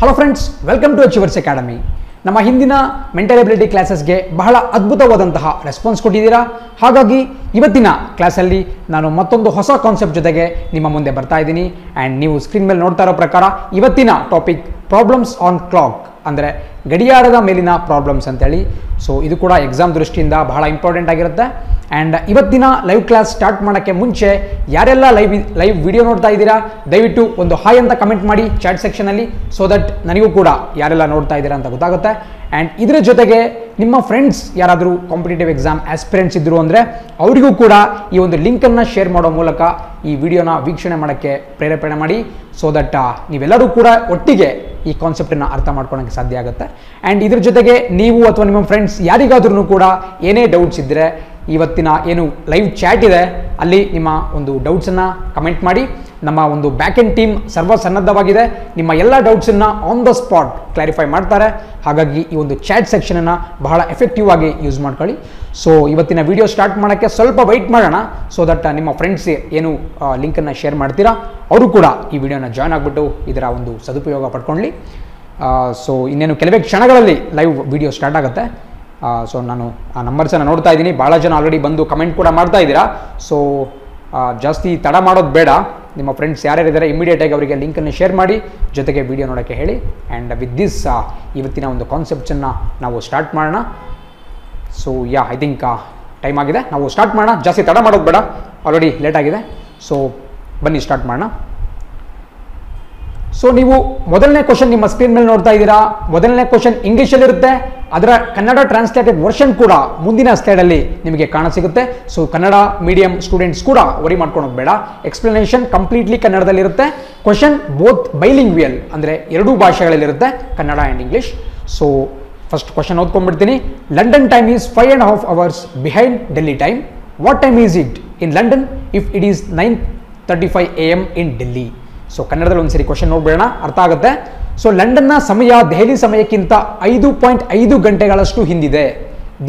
Hello friends welcome to Achievers Academy ನಮ್ಮ ಹಿಂದಿನ mental ability ಕ್ಲಾಸಸ್ಗೆ ಬಹಳ ಅದ್ಭುತವಾದಂತಹ ರೆಸ್ಪಾನ್ಸ್ ಕೊಟ್ಟಿದ್ದೀರಾ? ಹಾಗಾಗಿ ಇವತ್ತಿನ ಕ್ಲಾಸಲ್ಲಿ ನಾನು ಮತ್ತೊಂದು ಹೊಸ ಕಾನ್ಸೆಪ್ಟ್ ಜೊತೆಗೆ ನಿಮ್ಮ ಮುಂದೆ ಬರ್ತಾ ಇದ್ದೀನಿ. ಆ್ಯಂಡ್ ನೀವು ಸ್ಕ್ರೀನ್ ಮೇಲೆ ನೋಡ್ತಾ ಇರೋ ಪ್ರಕಾರ ಇವತ್ತಿನ ಟಾಪಿಕ್ ಪ್ರಾಬ್ಲಮ್ಸ್ ಆನ್ ಕ್ಲಾಕ್ ಅಂದರೆ ಗಡಿಯಾರದ ಮೇಲಿನ ಪ್ರಾಬ್ಲಮ್ಸ್ ಅಂತೇಳಿ. ಸೊ ಇದು ಕೂಡ ಎಕ್ಸಾಮ್ ದೃಷ್ಟಿಯಿಂದ ಬಹಳ ಇಂಪಾರ್ಟೆಂಟ್ ಆಗಿರುತ್ತೆ. ಆ್ಯಂಡ್ ಇವತ್ತಿನ ಲೈವ್ ಕ್ಲಾಸ್ ಸ್ಟಾರ್ಟ್ ಮಾಡೋಕ್ಕೆ ಮುಂಚೆ ಯಾರೆಲ್ಲ ಲೈವ್ ಲೈವ್ ವಿಡಿಯೋ ನೋಡ್ತಾ ಇದ್ದೀರಾ, ದಯವಿಟ್ಟು ಒಂದು ಹಾಯ್ ಅಂತ ಕಮೆಂಟ್ ಮಾಡಿ ಚಾಟ್ ಸೆಕ್ಷನಲ್ಲಿ ಸೊ ದಟ್ ನನಗೂ ಕೂಡ ಯಾರೆಲ್ಲ ನೋಡ್ತಾ ಇದ್ದೀರಾ ಅಂತ ಗೊತ್ತಾಗುತ್ತೆ. ಆ್ಯಂಡ್ ಇದರ ಜೊತೆಗೆ ನಿಮ್ಮ ಫ್ರೆಂಡ್ಸ್ ಯಾರಾದರೂ ಕಾಂಪಿಟೇಟಿವ್ ಎಕ್ಸಾಮ್ ಆಸ್ಪಿರೆಂಟ್ಸ್ ಇದ್ದರು ಅಂದರೆ ಅವರಿಗೂ ಕೂಡ ಈ ಒಂದು ಲಿಂಕನ್ನು ಶೇರ್ ಮಾಡೋ ಮೂಲಕ ಈ ವಿಡಿಯೋನ ವೀಕ್ಷಣೆ ಮಾಡೋಕ್ಕೆ ಪ್ರೇರೇಪಣೆ ಮಾಡಿ ಸೊ ದಟ್ ನೀವೆಲ್ಲರೂ ಕೂಡ ಒಟ್ಟಿಗೆ ಈ ಕಾನ್ಸೆಪ್ಟನ್ನು ಅರ್ಥ ಮಾಡ್ಕೊಳಕ್ಕೆ ಸಾಧ್ಯ ಆಗುತ್ತೆ. ಆ್ಯಂಡ್ ಇದ್ರ ಜೊತೆಗೆ ನೀವು ಅಥವಾ ನಿಮ್ಮ ಫ್ರೆಂಡ್ಸ್ ಯಾರಿಗಾದ್ರೂ ಕೂಡ ಏನೇ ಡೌಟ್ಸ್ ಇದ್ದರೆ ಇವತ್ತಿನ ಏನು ಲೈವ್ ಚಾಟ್ ಇದೆ, ಅಲ್ಲಿ ನಿಮ್ಮ ಒಂದು ಡೌಟ್ಸನ್ನು ಕಮೆಂಟ್ ಮಾಡಿ. ನಮ್ಮ ಒಂದು ಬ್ಯಾಕ್ ಎಂಡ್ ಟೀಮ್ ಸರ್ವ ಸನ್ನದ್ಧವಾಗಿದೆ ನಿಮ್ಮ ಎಲ್ಲ ಡೌಟ್ಸನ್ನು ಆನ್ ದ ಸ್ಪಾಟ್ ಕ್ಲಾರಿಫೈ ಮಾಡ್ತಾರೆ. ಹಾಗಾಗಿ ಈ ಒಂದು ಚಾಟ್ ಸೆಕ್ಷನನ್ನು ಬಹಳ ಎಫೆಕ್ಟಿವ್ ಆಗಿ ಯೂಸ್ ಮಾಡ್ಕೊಳ್ಳಿ. ಸೊ ಇವತ್ತಿನ ವಿಡಿಯೋ ಸ್ಟಾರ್ಟ್ ಮಾಡೋಕ್ಕೆ ಸ್ವಲ್ಪ ವೆಯ್ಟ್ ಮಾಡೋಣ. ಸೊ ದಟ್ ನಿಮ್ಮ ಫ್ರೆಂಡ್ಸ್ ಏನು ಲಿಂಕನ್ನು ಶೇರ್ ಮಾಡ್ತೀರಾ, ಅವರು ಕೂಡ ಈ ವಿಡಿಯೋನ ಜಾಯ್ನ್ ಆಗಿಬಿಟ್ಟು ಇದರ ಒಂದು ಸದುಪಯೋಗ ಪಡ್ಕೊಳ್ಳಿ. ಸೊ ಇನ್ನೇನು ಕೆಲವೇ ಕ್ಷಣಗಳಲ್ಲಿ ಲೈವ್ ವಿಡಿಯೋ ಸ್ಟಾರ್ಟ್ ಆಗುತ್ತೆ. ಸೊ ನಾನು ಆ ನಂಬರ್ಸನ್ನು ನೋಡ್ತಾ ಇದ್ದೀನಿ. ಭಾಳ ಜನ ಆಲ್ರೆಡಿ ಬಂದು ಕಮೆಂಟ್ ಕೂಡ ಮಾಡ್ತಾ ಇದ್ದೀರಾ. ಸೊ ಜಾಸ್ತಿ ತಡ ಮಾಡೋದು ಬೇಡ. ನಿಮ್ಮ ಫ್ರೆಂಡ್ಸ್ ಯಾರ್ಯಾರಿದ್ದಾರೆ ಇಮಿಡಿಯೇಟಾಗಿ ಅವರಿಗೆ ಲಿಂಕನ್ನು ಶೇರ್ ಮಾಡಿ. ಜೊತೆಗೆ ವಿಡಿಯೋ ನೋಡೋಕ್ಕೆ ಹೇಳಿ. ಆ್ಯಂಡ್ ವಿತ್ ದಿಸ್ ಇವತ್ತಿನ ಒಂದು ಕಾನ್ಸೆಪ್ಟ್ಸನ್ನು ನಾವು ಸ್ಟಾರ್ಟ್ ಮಾಡೋಣ. So ya I think time ಆಗಿದೆ. ನಾವು ಸ್ಟಾರ್ಟ್ ಮಾಡೋಣ. ಜಾಸ್ತಿ ತಡ ಮಾಡೋದು ಬೇಡ. ಆಲ್ರೆಡಿ ಲೇಟ್ ಆಗಿದೆ. ಸೊ ಬನ್ನಿ ಸ್ಟಾರ್ಟ್ ಮಾಡೋಣ. ಸೊ ನೀವು ಮೊದಲನೇ ಕ್ವಶನ್ ನಿಮ್ಮ ಸ್ಕ್ರೀನ್ ಮೇಲೆ ನೋಡ್ತಾ ಇದ್ದೀರಾ. ಮೊದಲನೇ ಕ್ವಶನ್ ಇಂಗ್ಲೀಷಲ್ಲಿರುತ್ತೆ ಅದರ ಕನ್ನಡ ಟ್ರಾನ್ಸ್ಲೇಟೆಡ್ ವರ್ಷನ್ ಕೂಡ ಮುಂದಿನ ಸ್ಲೈಡಲ್ಲಿ ನಿಮಗೆ ಕಾಣ ಸಿಗುತ್ತೆ. ಸೊ ಕನ್ನಡ ಮೀಡಿಯಂ ಸ್ಟೂಡೆಂಟ್ಸ್ ಕೂಡ ವರಿ ಮಾಡ್ಕೊಂಡು ಹೋಗಬೇಡ. ಎಕ್ಸ್ಪ್ಲನೇಷನ್ ಕಂಪ್ಲೀಟ್ಲಿ ಕನ್ನಡದಲ್ಲಿರುತ್ತೆ ಕ್ವಶನ್ ಬೋತ್ ಬೈಲಿಂಗ್ ವಿಯಲ್ ಅಂದರೆ ಎರಡೂ ಭಾಷೆಗಳಲ್ಲಿರುತ್ತೆ Kannada and English so first question ಓದ್ಕೊಂಡ್ಬಿಡ್ತೀನಿ. London time is five and half hours behind Delhi time what time is it in London if it is nine thirty five A M in Delhi so ಕನ್ನಡದಲ್ಲಿ ಒಂದ್ಸರಿ question ನೋಡ್ಬಿಡೋಣ ಅರ್ಥ ಆಗುತ್ತೆ so ಲಂಡನ್ನ ಸಮಯ ದೆಹಲಿ ಸಮಯಕ್ಕಿಂತ ಐದು point ಐದು ಗಂಟೆಗಳಷ್ಟು ಹಿಂದಿದೆ.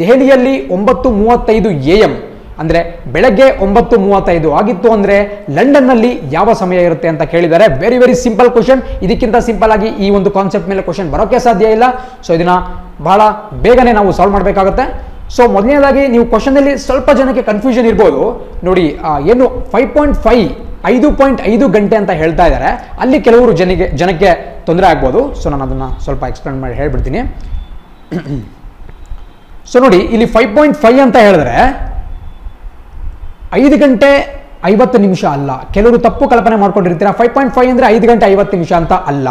ದೆಹಲಿಯಲ್ಲಿ ಒಂಬತ್ತು ಮೂವತ್ತೈದು ಎ ಎಂ. ಅಂದರೆ ಬೆಳಗ್ಗೆ ಒಂಬತ್ತು ಮೂವತ್ತೈದು ಆಗಿತ್ತು ಅಂದರೆ ಲಂಡನ್ನಲ್ಲಿ ಯಾವ ಸಮಯ ಇರುತ್ತೆ ಅಂತ ಕೇಳಿದ್ದಾರೆ ವೆರಿ ವೆರಿ ಸಿಂಪಲ್ ಕ್ವಶನ್ ಇದಕ್ಕಿಂತ ಸಿಂಪಲ್ ಆಗಿ ಈ ಒಂದು ಕಾನ್ಸೆಪ್ಟ್ ಮೇಲೆ ಕ್ವಶನ್ ಬರೋಕ್ಕೆ ಸಾಧ್ಯ ಇಲ್ಲ. ಸೊ ಇದನ್ನ ಬಹಳ ಬೇಗನೆ ನಾವು ಸಾಲ್ವ್ ಮಾಡಬೇಕಾಗುತ್ತೆ. ಸೊ ಮೊದಲನೇದಾಗಿ ನೀವು ಕ್ವಶನಲ್ಲಿ ಸ್ವಲ್ಪ ಜನಕ್ಕೆ ಕನ್ಫ್ಯೂಷನ್ ಇರ್ಬೋದು. ನೋಡಿ ಏನು ಫೈವ್ ಪಾಯಿಂಟ್ ಫೈವ್ ಐದು ಪಾಯಿಂಟ್ ಐದು ಗಂಟೆ ಅಂತ ಹೇಳ್ತಾ ಇದ್ದಾರೆ. ಅಲ್ಲಿ ಕೆಲವರು ಜನಿಗೆ ಜನಕ್ಕೆ ತೊಂದರೆ ಆಗ್ಬೋದು. ಸೊ ನಾನು ಅದನ್ನು ಸ್ವಲ್ಪ ಎಕ್ಸ್ಪ್ಲೇನ್ ಮಾಡಿ ಹೇಳ್ಬಿಡ್ತೀನಿ. ಸೊ ನೋಡಿ, ಇಲ್ಲಿ ಫೈವ್ ಪಾಯಿಂಟ್ ಫೈವ್ ಅಂತ ಹೇಳಿದ್ರೆ, ಐದು ಗಂಟೆ ಐವತ್ತು ನಿಮಿಷ ಅಲ್ಲ. ಕೆಲವರು ತಪ್ಪು ಕಲ್ಪನೆ ಮಾಡ್ಕೊಂಡಿರ್ತೀರಾ? ಫೈವ್ ಪಾಯಿಂಟ್ ಫೈವ್ ಅಂದರೆ ಐದು ಗಂಟೆ ಐವತ್ತು ನಿಮಿಷ ಅಂತ ಅಲ್ಲ.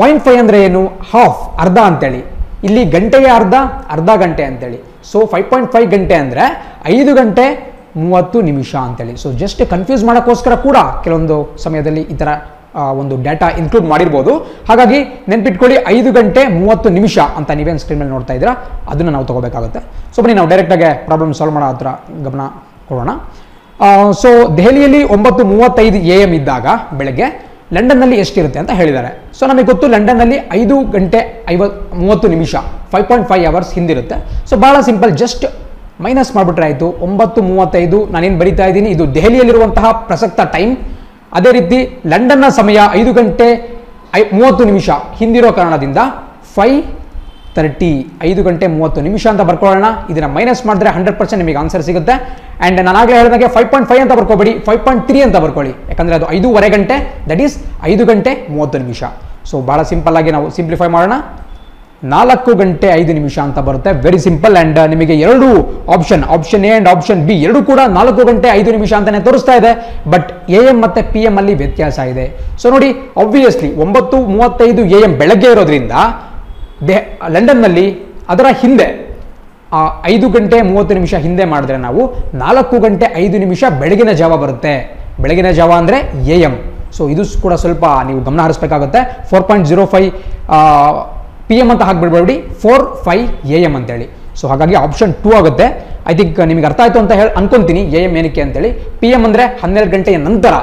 ಪಾಯಿಂಟ್ ಫೈವ್ ಅಂದರೆ ಏನು? ಹಾಫ್ ಅರ್ಧ ಅಂತೇಳಿ. ಇಲ್ಲಿ ಗಂಟೆಗೆ ಅರ್ಧ ಅರ್ಧ ಗಂಟೆ ಅಂತೇಳಿ. ಸೊ ಫೈವ್ ಪಾಯಿಂಟ್ ಫೈವ್ ಗಂಟೆ ಅಂದರೆ ಐದು ಗಂಟೆ ಮೂವತ್ತು ನಿಮಿಷ ಅಂತೇಳಿ. ಸೊ ಜಸ್ಟ್ ಕನ್ಫ್ಯೂಸ್ ಮಾಡೋಕ್ಕೋಸ್ಕರ ಕೂಡ ಕೆಲವೊಂದು ಸಮಯದಲ್ಲಿ ಈ ಥರ ಒಂದು ಡೇಟಾ ಇನ್ಕ್ಲೂಡ್ ಮಾಡಿರ್ಬೋದು. ಹಾಗಾಗಿ ನೆನ್ಪಿಟ್ಕೊಳ್ಳಿ, ಐದು ಗಂಟೆ ಮೂವತ್ತು ನಿಮಿಷ ಅಂತ ನೀವೇನು ಸ್ಕ್ರೀನ್ ಮೇಲೆ ನೋಡ್ತಾ ಇದ್ದೀರಾ, ಅದನ್ನು ನಾವು ತಗೋಬೇಕಾಗುತ್ತೆ. ಸೊ ಬನ್ನಿ, ನಾವು ಡೈರೆಕ್ಟಾಗಿ ಪ್ರಾಬ್ಲಮ್ ಸಾಲ್ವ್ ಮಾಡೋ ಹತ್ರ ಗಮನ ಕೊಡೋಣ. ಸೊ ದೆಹಲಿಯಲ್ಲಿ ಒಂಬತ್ತು ಮೂವತ್ತೈದು ಎ ಎಂ ಇದ್ದಾಗ ಬೆಳಗ್ಗೆ ಲಂಡನ್ನಲ್ಲಿ ಎಷ್ಟಿರುತ್ತೆ ಅಂತ ಹೇಳಿದ್ದಾರೆ. ಸೊ ನಮಗೆ ಗೊತ್ತು ಲಂಡನ್ನಲ್ಲಿ ಐದು ಗಂಟೆ ಐವತ್, ಮೂವತ್ತು ನಿಮಿಷ ಫೈವ್ ಪಾಯಿಂಟ್ ಫೈವ್ ಅವರ್ಸ್ ಹಿಂದಿರುತ್ತೆ. ಸೊ ಭಾಳ ಸಿಂಪಲ್ ಜಸ್ಟ್ ಮೈನಸ್ ಮಾಡಿಬಿಟ್ರೆ ಆಯಿತು. ಒಂಬತ್ತು ಮೂವತ್ತೈದು ನಾನೇನು ಬರಿತಾ ಇದ್ದೀನಿ. ಇದು ದೆಹಲಿಯಲ್ಲಿರುವಂತಹ ಪ್ರಸಕ್ತ ಟೈಮ್. ಅದೇ ರೀತಿ ಲಂಡನ್ನ ಸಮಯ ಐದು ಗಂಟೆ ಐ ಮೂವತ್ತು ನಿಮಿಷ ಹಿಂದಿರೋ ಕಾರಣದಿಂದ ಫೈವ್ ತರ್ಟಿ ಐದು ಗಂಟೆ ಮೂವತ್ತು ನಿಮಿಷ ಅಂತ ಬರ್ಕೊಳ್ಳೋಣ. ಇದನ್ನ ಮೈನಸ್ ಮಾಡಿದ್ರೆ ಹಂಡ್ರೆಡ್ ಪರ್ಸೆಂಟ್ ನಿಮಗೆ ಆನ್ಸರ್ ಸಿಗುತ್ತೆ. ಆ್ಯಂಡ್ ನಾನಾಗಲೇ ಹೇಳಿದಾಗೆ ಫೈವ್ ಪಾಯಿಂಟ್ ಫೈವ್ ಅಂತ ಬರ್ಕೋಬೇಡಿ. ಫೈವ್ ಪಾಯಿಂಟ್ ತ್ರೀ ಅಂತ ಬರ್ಕೊಳ್ಳಿ. ಯಾಕಂದರೆ ಅದು ಐದೂವರೆ ಗಂಟೆ ದಟ್ ಈಸ್ ಐದು ಗಂಟೆ ಮೂವತ್ತು ನಿಮಿಷ. ಸೊ ಭಾಳ ಸಿಂಪಲ್ ಆಗಿ ನಾವು ಸಿಂಪ್ಲಿಫೈ ಮಾಡೋಣ. ನಾಲ್ಕು ಗಂಟೆ ಐದು ನಿಮಿಷ ಅಂತ ಬರುತ್ತೆ. ವೆರಿ ಸಿಂಪಲ್ ಆ್ಯಂಡ್ ನಿಮಗೆ ಎರಡು option option A and option B ಎರಡು ಕೂಡ ನಾಲ್ಕು ಗಂಟೆ ಐದು ನಿಮಿಷ ಅಂತಾನೆ ತೋರಿಸ್ತಾ ಇದೆ. ಬಟ್ ಎ ಎಂ ಮತ್ತು ಪಿ ಎಂ ಅಲ್ಲಿ ವ್ಯತ್ಯಾಸ ಇದೆ. ಸೊ ನೋಡಿ ಆಬ್ವಿಯಸ್ಲಿ ಒಂಬತ್ತು ಮೂವತ್ತೈದು ಎ ಎಂ ಬೆಳಗ್ಗೆ ಇರೋದ್ರಿಂದ ದೆ, ಲಂಡನ್ನಲ್ಲಿ ಅದರ ಹಿಂದೆ ಐದು ಗಂಟೆ ಮೂವತ್ತು ನಿಮಿಷ ಹಿಂದೆ ಮಾಡಿದ್ರೆ ನಾವು ನಾಲ್ಕು ಗಂಟೆ ಐದು ನಿಮಿಷ ಬೆಳಗಿನ ಜಾವ ಬರುತ್ತೆ. ಬೆಳಗಿನ ಜಾವ ಅಂದರೆ ಎ ಎಂ ಸೊ ಇದು ಕೂಡ ಸ್ವಲ್ಪ ನೀವು ಗಮನ ಹರಿಸ್ಬೇಕಾಗುತ್ತೆ. Four point zero five P M ಅಂತ ಹಾಕ್ಬಿಡ್ಬೇಡಿ. ಫೋರ್ ಫೈವ್ ಎ ಎಂ ಅಂತೇಳಿ. ಸೊ ಹಾಗಾಗಿ ಆಪ್ಷನ್ ಟೂ ಆಗುತ್ತೆ. ಐ ಥಿಂಕ್ ನಿಮಗೆ ಅರ್ಥ ಆಯಿತು ಅಂತ ಹೇಳಿ ಅನ್ಕೊಂತೀನಿ. ಎ ಎಂ ಏನಕ್ಕೆ ಅಂತೇಳಿ. ಪಿ ಎಂ ಅಂದರೆ ಹನ್ನೆರಡು ಗಂಟೆಯ ನಂತರ.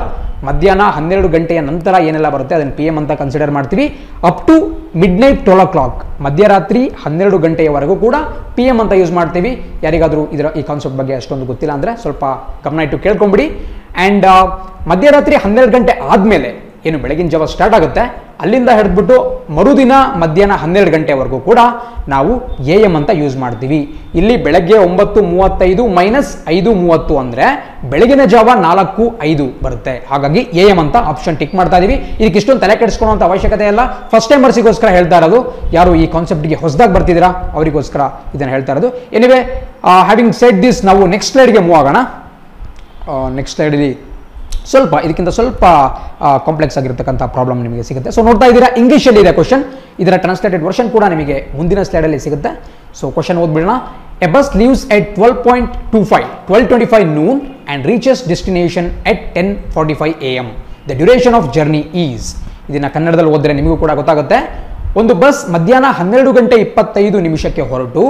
ಮಧ್ಯಾಹ್ನ ಹನ್ನೆರಡು ಗಂಟೆಯ ನಂತರ ಏನೆಲ್ಲ ಬರುತ್ತೆ, ಅದನ್ನು ಪಿ ಎಂ ಅಂತ ಕನ್ಸಿಡರ್ ಮಾಡ್ತೀವಿ. Up to midnight twelve o'clock ಮಧ್ಯರಾತ್ರಿ ಹನ್ನೆರಡು ಗಂಟೆಯವರೆಗೂ ಕೂಡ ಪಿ ಎಂ ಅಂತ ಯೂಸ್ ಮಾಡ್ತೀವಿ. ಯಾರಿಗಾದರೂ ಇದರ, ಈ ಕಾನ್ಸೆಪ್ಟ್ ಬಗ್ಗೆ ಅಷ್ಟೊಂದು ಗೊತ್ತಿಲ್ಲ ಅಂದರೆ ಸ್ವಲ್ಪ ಗಮನ ಇಟ್ಟು ಕೇಳ್ಕೊಂಬಿಡಿ. ಆ್ಯಂಡ್ ಮಧ್ಯರಾತ್ರಿ ಹನ್ನೆರಡು ಗಂಟೆ ಆದಮೇಲೆ ಏನು ಬೆಳಗಿನ ಜಾವ ಸ್ಟಾರ್ಟ್ ಆಗುತ್ತೆ. ಅಲ್ಲಿಂದ ಹಿಡಿದ್ಬಿಟ್ಟು ಮರುದಿನ ಮಧ್ಯಾಹ್ನ ಹನ್ನೆರಡು ಗಂಟೆವರೆಗೂ ಕೂಡ ನಾವು ಎ ಎಂ ಅಂತ ಯೂಸ್ ಮಾಡ್ತೀವಿ. ಇಲ್ಲಿ ಬೆಳಗ್ಗೆ ಒಂಬತ್ತು ಮೂವತ್ತೈದು ಮೈನಸ್ ಐದು ಮೂವತ್ತು ಅಂದರೆ ಬೆಳಗಿನ ಜಾವ ನಾಲ್ಕು ಐದು ಬರುತ್ತೆ. ಹಾಗಾಗಿ ಎ ಎಂ ಅಂತ ಆಪ್ಷನ್ ಟಿಕ್ ಮಾಡ್ತಾ ಇದೀವಿ. ಇದಕ್ಕೆ ಇಷ್ಟೊಂದು ತಲೆ ಕೆಡಿಸ್ಕೊಳ್ಳುವಂಥ ಅವಶ್ಯಕತೆ ಇಲ್ಲ. ಫಸ್ಟ್ ಟೈಮರ್ಸಿಗೋಸ್ಕರ ಹೇಳ್ತಾ ಇರೋದು, ಯಾರು ಈ ಕಾನ್ಸೆಪ್ಟ್ಗೆ ಹೊಸದಾಗಿ ಬರ್ತಿದ್ದೀರಾ, ಅವರಿಗೋಸ್ಕರ ಇದನ್ನು ಹೇಳ್ತಾ ಇರೋದು. ಎನಿವೆ ಹ್ಯಾವಿಂಗ್ ಸೆಟ್ ದಿಸ್ ನಾವು ನೆಕ್ಸ್ಟ್ ಸ್ಲೈಡ್ಗೆ ಮೂವ್ ಆಗೋಣ. ನೆಕ್ಸ್ಟ್ ಸ್ಲೈಡಲ್ಲಿ ಸ್ವಲ್ಪ, ಇದಕ್ಕಿಂತ ಸ್ವಲ್ಪ ಕಾಂಪ್ಲೆಕ್ಸ್ ಆಗಿರ್ತಕ್ಕಂಥ ಪ್ರಾಬ್ಲಮ್ ನಿಮಗೆ ಸಿಗುತ್ತೆ. ಸೊ ನೋಡ್ತಾ ಇದ್ದೀರಾ ಇಂಗ್ಲೀಷಲ್ಲಿ ಇದೆ ಕ್ವಶನ್ ಇದರ ಟ್ರಾನ್ಸ್ಲೇಟೆಡ್ ವರ್ಷನ್ ಕೂಡ ನಿಮಗೆ ಮುಂದಿನ ಸ್ಲೈಡಲ್ಲಿ ಸಿಗುತ್ತೆ. So question ಓದ್ಬಿಡೋಣ. A bus leaves at twelve point two five twelve twenty five noon and reaches destination at ten forty five A M the duration of journey is ಇದನ್ನು ಕನ್ನಡದಲ್ಲಿ ಓದಿದ್ರೆ ನಿಮಗೂ ಕೂಡ ಗೊತ್ತಾಗುತ್ತೆ. ಒಂದು ಬಸ್ ಮಧ್ಯಾಹ್ನ ಹನ್ನೆರಡು ಗಂಟೆ ಇಪ್ಪತ್ತೈದು ನಿಮಿಷಕ್ಕೆ ಹೊರಟು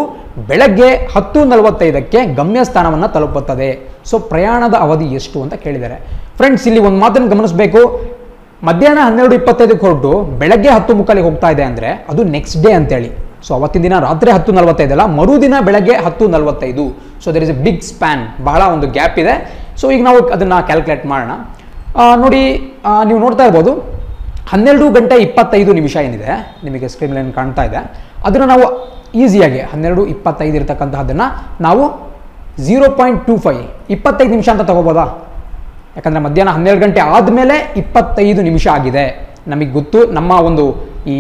ಬೆಳಗ್ಗೆ ಹತ್ತು ನಲವತ್ತೈದಕ್ಕೆ ಗಮ್ಯಸ್ಥಾನವನ್ನು ತಲುಪುತ್ತದೆ. ಸೊ ಪ್ರಯಾಣದ ಅವಧಿ ಎಷ್ಟು ಅಂತ ಕೇಳಿದ್ದಾರೆ. ಫ್ರೆಂಡ್ಸ್ ಇಲ್ಲಿ ಒಂದು ಮಾತನ್ನು ಗಮನಿಸಬೇಕು. ಮಧ್ಯಾಹ್ನ ಹನ್ನೆರಡು ಇಪ್ಪತ್ತೈದಕ್ಕೆ ಹೊರಟು ಬೆಳಗ್ಗೆ ಹತ್ತು ಮುಕ್ಕಾಲಿಗೆ ಹೋಗ್ತಾ ಇದೆ ಅಂದರೆ ಅದು ನೆಕ್ಸ್ಟ್ ಡೇ ಅಂತೇಳಿ. ಸೊ ಅವತ್ತಿನ ದಿನ ರಾತ್ರಿ ಹತ್ತು ನಲವತ್ತೈದಲ್ಲ ಮರುದಿನ ಬೆಳಗ್ಗೆ ಹತ್ತು ನಲವತ್ತೈದು. So there is a big span ಬಹಳ ಒಂದು ಗ್ಯಾಪ್ ಇದೆ. ಸೊ ಈಗ ನಾವು ಅದನ್ನು ಕ್ಯಾಲ್ಕುಲೇಟ್ ಮಾಡೋಣ. ನೋಡಿ ನೀವು ನೋಡ್ತಾ ಇರ್ಬೋದು. ಹನ್ನೆರಡು ಗಂಟೆ ಇಪ್ಪತ್ತೈದು ನಿಮಿಷ ಏನಿದೆ? ನಿಮಗೆ ಸ್ಕ್ರೀನ್ ಲೈನ್ ಕಾಣ್ತಾ ಇದೆ. ಅದನ್ನು ನಾವು ಈಸಿಯಾಗಿ ಹನ್ನೆರಡು ಇಪ್ಪತ್ತೈದು ಇರತಕ್ಕಂತಹದನ್ನು ನಾವು ಝೀರೋ ಪಾಯಿಂಟ್ ಟೂ ಫೈವ್ ಇಪ್ಪತ್ತೈದು ನಿಮಿಷ ಅಂತ ತಗೋಬೋದಾ? ಯಾಕಂದರೆ ಮಧ್ಯಾಹ್ನ ಹನ್ನೆರಡು ಗಂಟೆ ಆದಮೇಲೆ ಇಪ್ಪತ್ತೈದು ನಿಮಿಷ ಆಗಿದೆ. ನಮಗೆ ಗೊತ್ತು ನಮ್ಮ ಒಂದು ಈ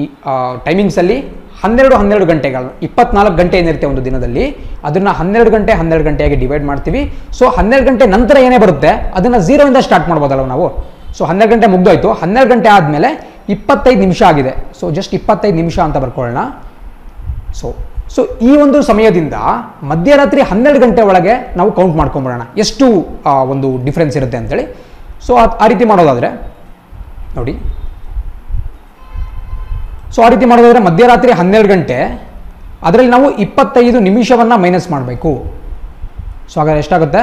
ಟೈಮಿಂಗ್ಸಲ್ಲಿ ಹನ್ನೆರಡು ಹನ್ನೆರಡು ಗಂಟೆಗಳು, ಇಪ್ಪತ್ನಾಲ್ಕು ಗಂಟೆ ಏನಿರುತ್ತೆ ಒಂದು ದಿನದಲ್ಲಿ, ಅದನ್ನು ಹನ್ನೆರಡು ಗಂಟೆ ಹನ್ನೆರಡು ಗಂಟೆಯಾಗಿ ಡಿವೈಡ್ ಮಾಡ್ತೀವಿ. ಸೊ ಹನ್ನೆರಡು ಗಂಟೆ ನಂತರ ಏನೇ ಬರುತ್ತೆ, ಅದನ್ನು ಝೀರೋಯಿಂದ ಸ್ಟಾರ್ಟ್ ಮಾಡ್ಬೋದಲ್ಲ ನಾವು. ಸೊ ಹನ್ನೆರಡು ಗಂಟೆ ಮುಗ್ದೋಯ್ತು. ಹನ್ನೆರಡು ಗಂಟೆ ಆದಮೇಲೆ ಇಪ್ಪತ್ತೈದು ನಿಮಿಷ ಆಗಿದೆ. ಸೊ ಜಸ್ಟ್ ಇಪ್ಪತ್ತೈದು ನಿಮಿಷ ಅಂತ ಬರ್ಕೊಳ್ಳೋಣ. ಸೊ ಸೊ ಈ ಒಂದು ಸಮಯದಿಂದ ಮಧ್ಯರಾತ್ರಿ ಹನ್ನೆರಡು ಗಂಟೆ ಒಳಗೆ ನಾವು ಕೌಂಟ್ ಮಾಡ್ಕೊಂಬರೋಣ ಎಷ್ಟು ಒಂದು ಡಿಫ್ರೆನ್ಸ್ ಇರುತ್ತೆ ಅಂತೇಳಿ. ಸೊ ಆ ರೀತಿ ಮಾಡೋದಾದರೆ, ನೋಡಿ. ಸೊ ಆ ರೀತಿ ಮಾಡೋದಾದರೆ ಮಧ್ಯರಾತ್ರಿ ಹನ್ನೆರಡು ಗಂಟೆ, ಅದರಲ್ಲಿ ನಾವು ಇಪ್ಪತ್ತೈದು ನಿಮಿಷವನ್ನು ಮೈನಸ್ ಮಾಡಬೇಕು. ಸೊ ಹಾಗಾದ್ರೆ ಎಷ್ಟಾಗುತ್ತೆ?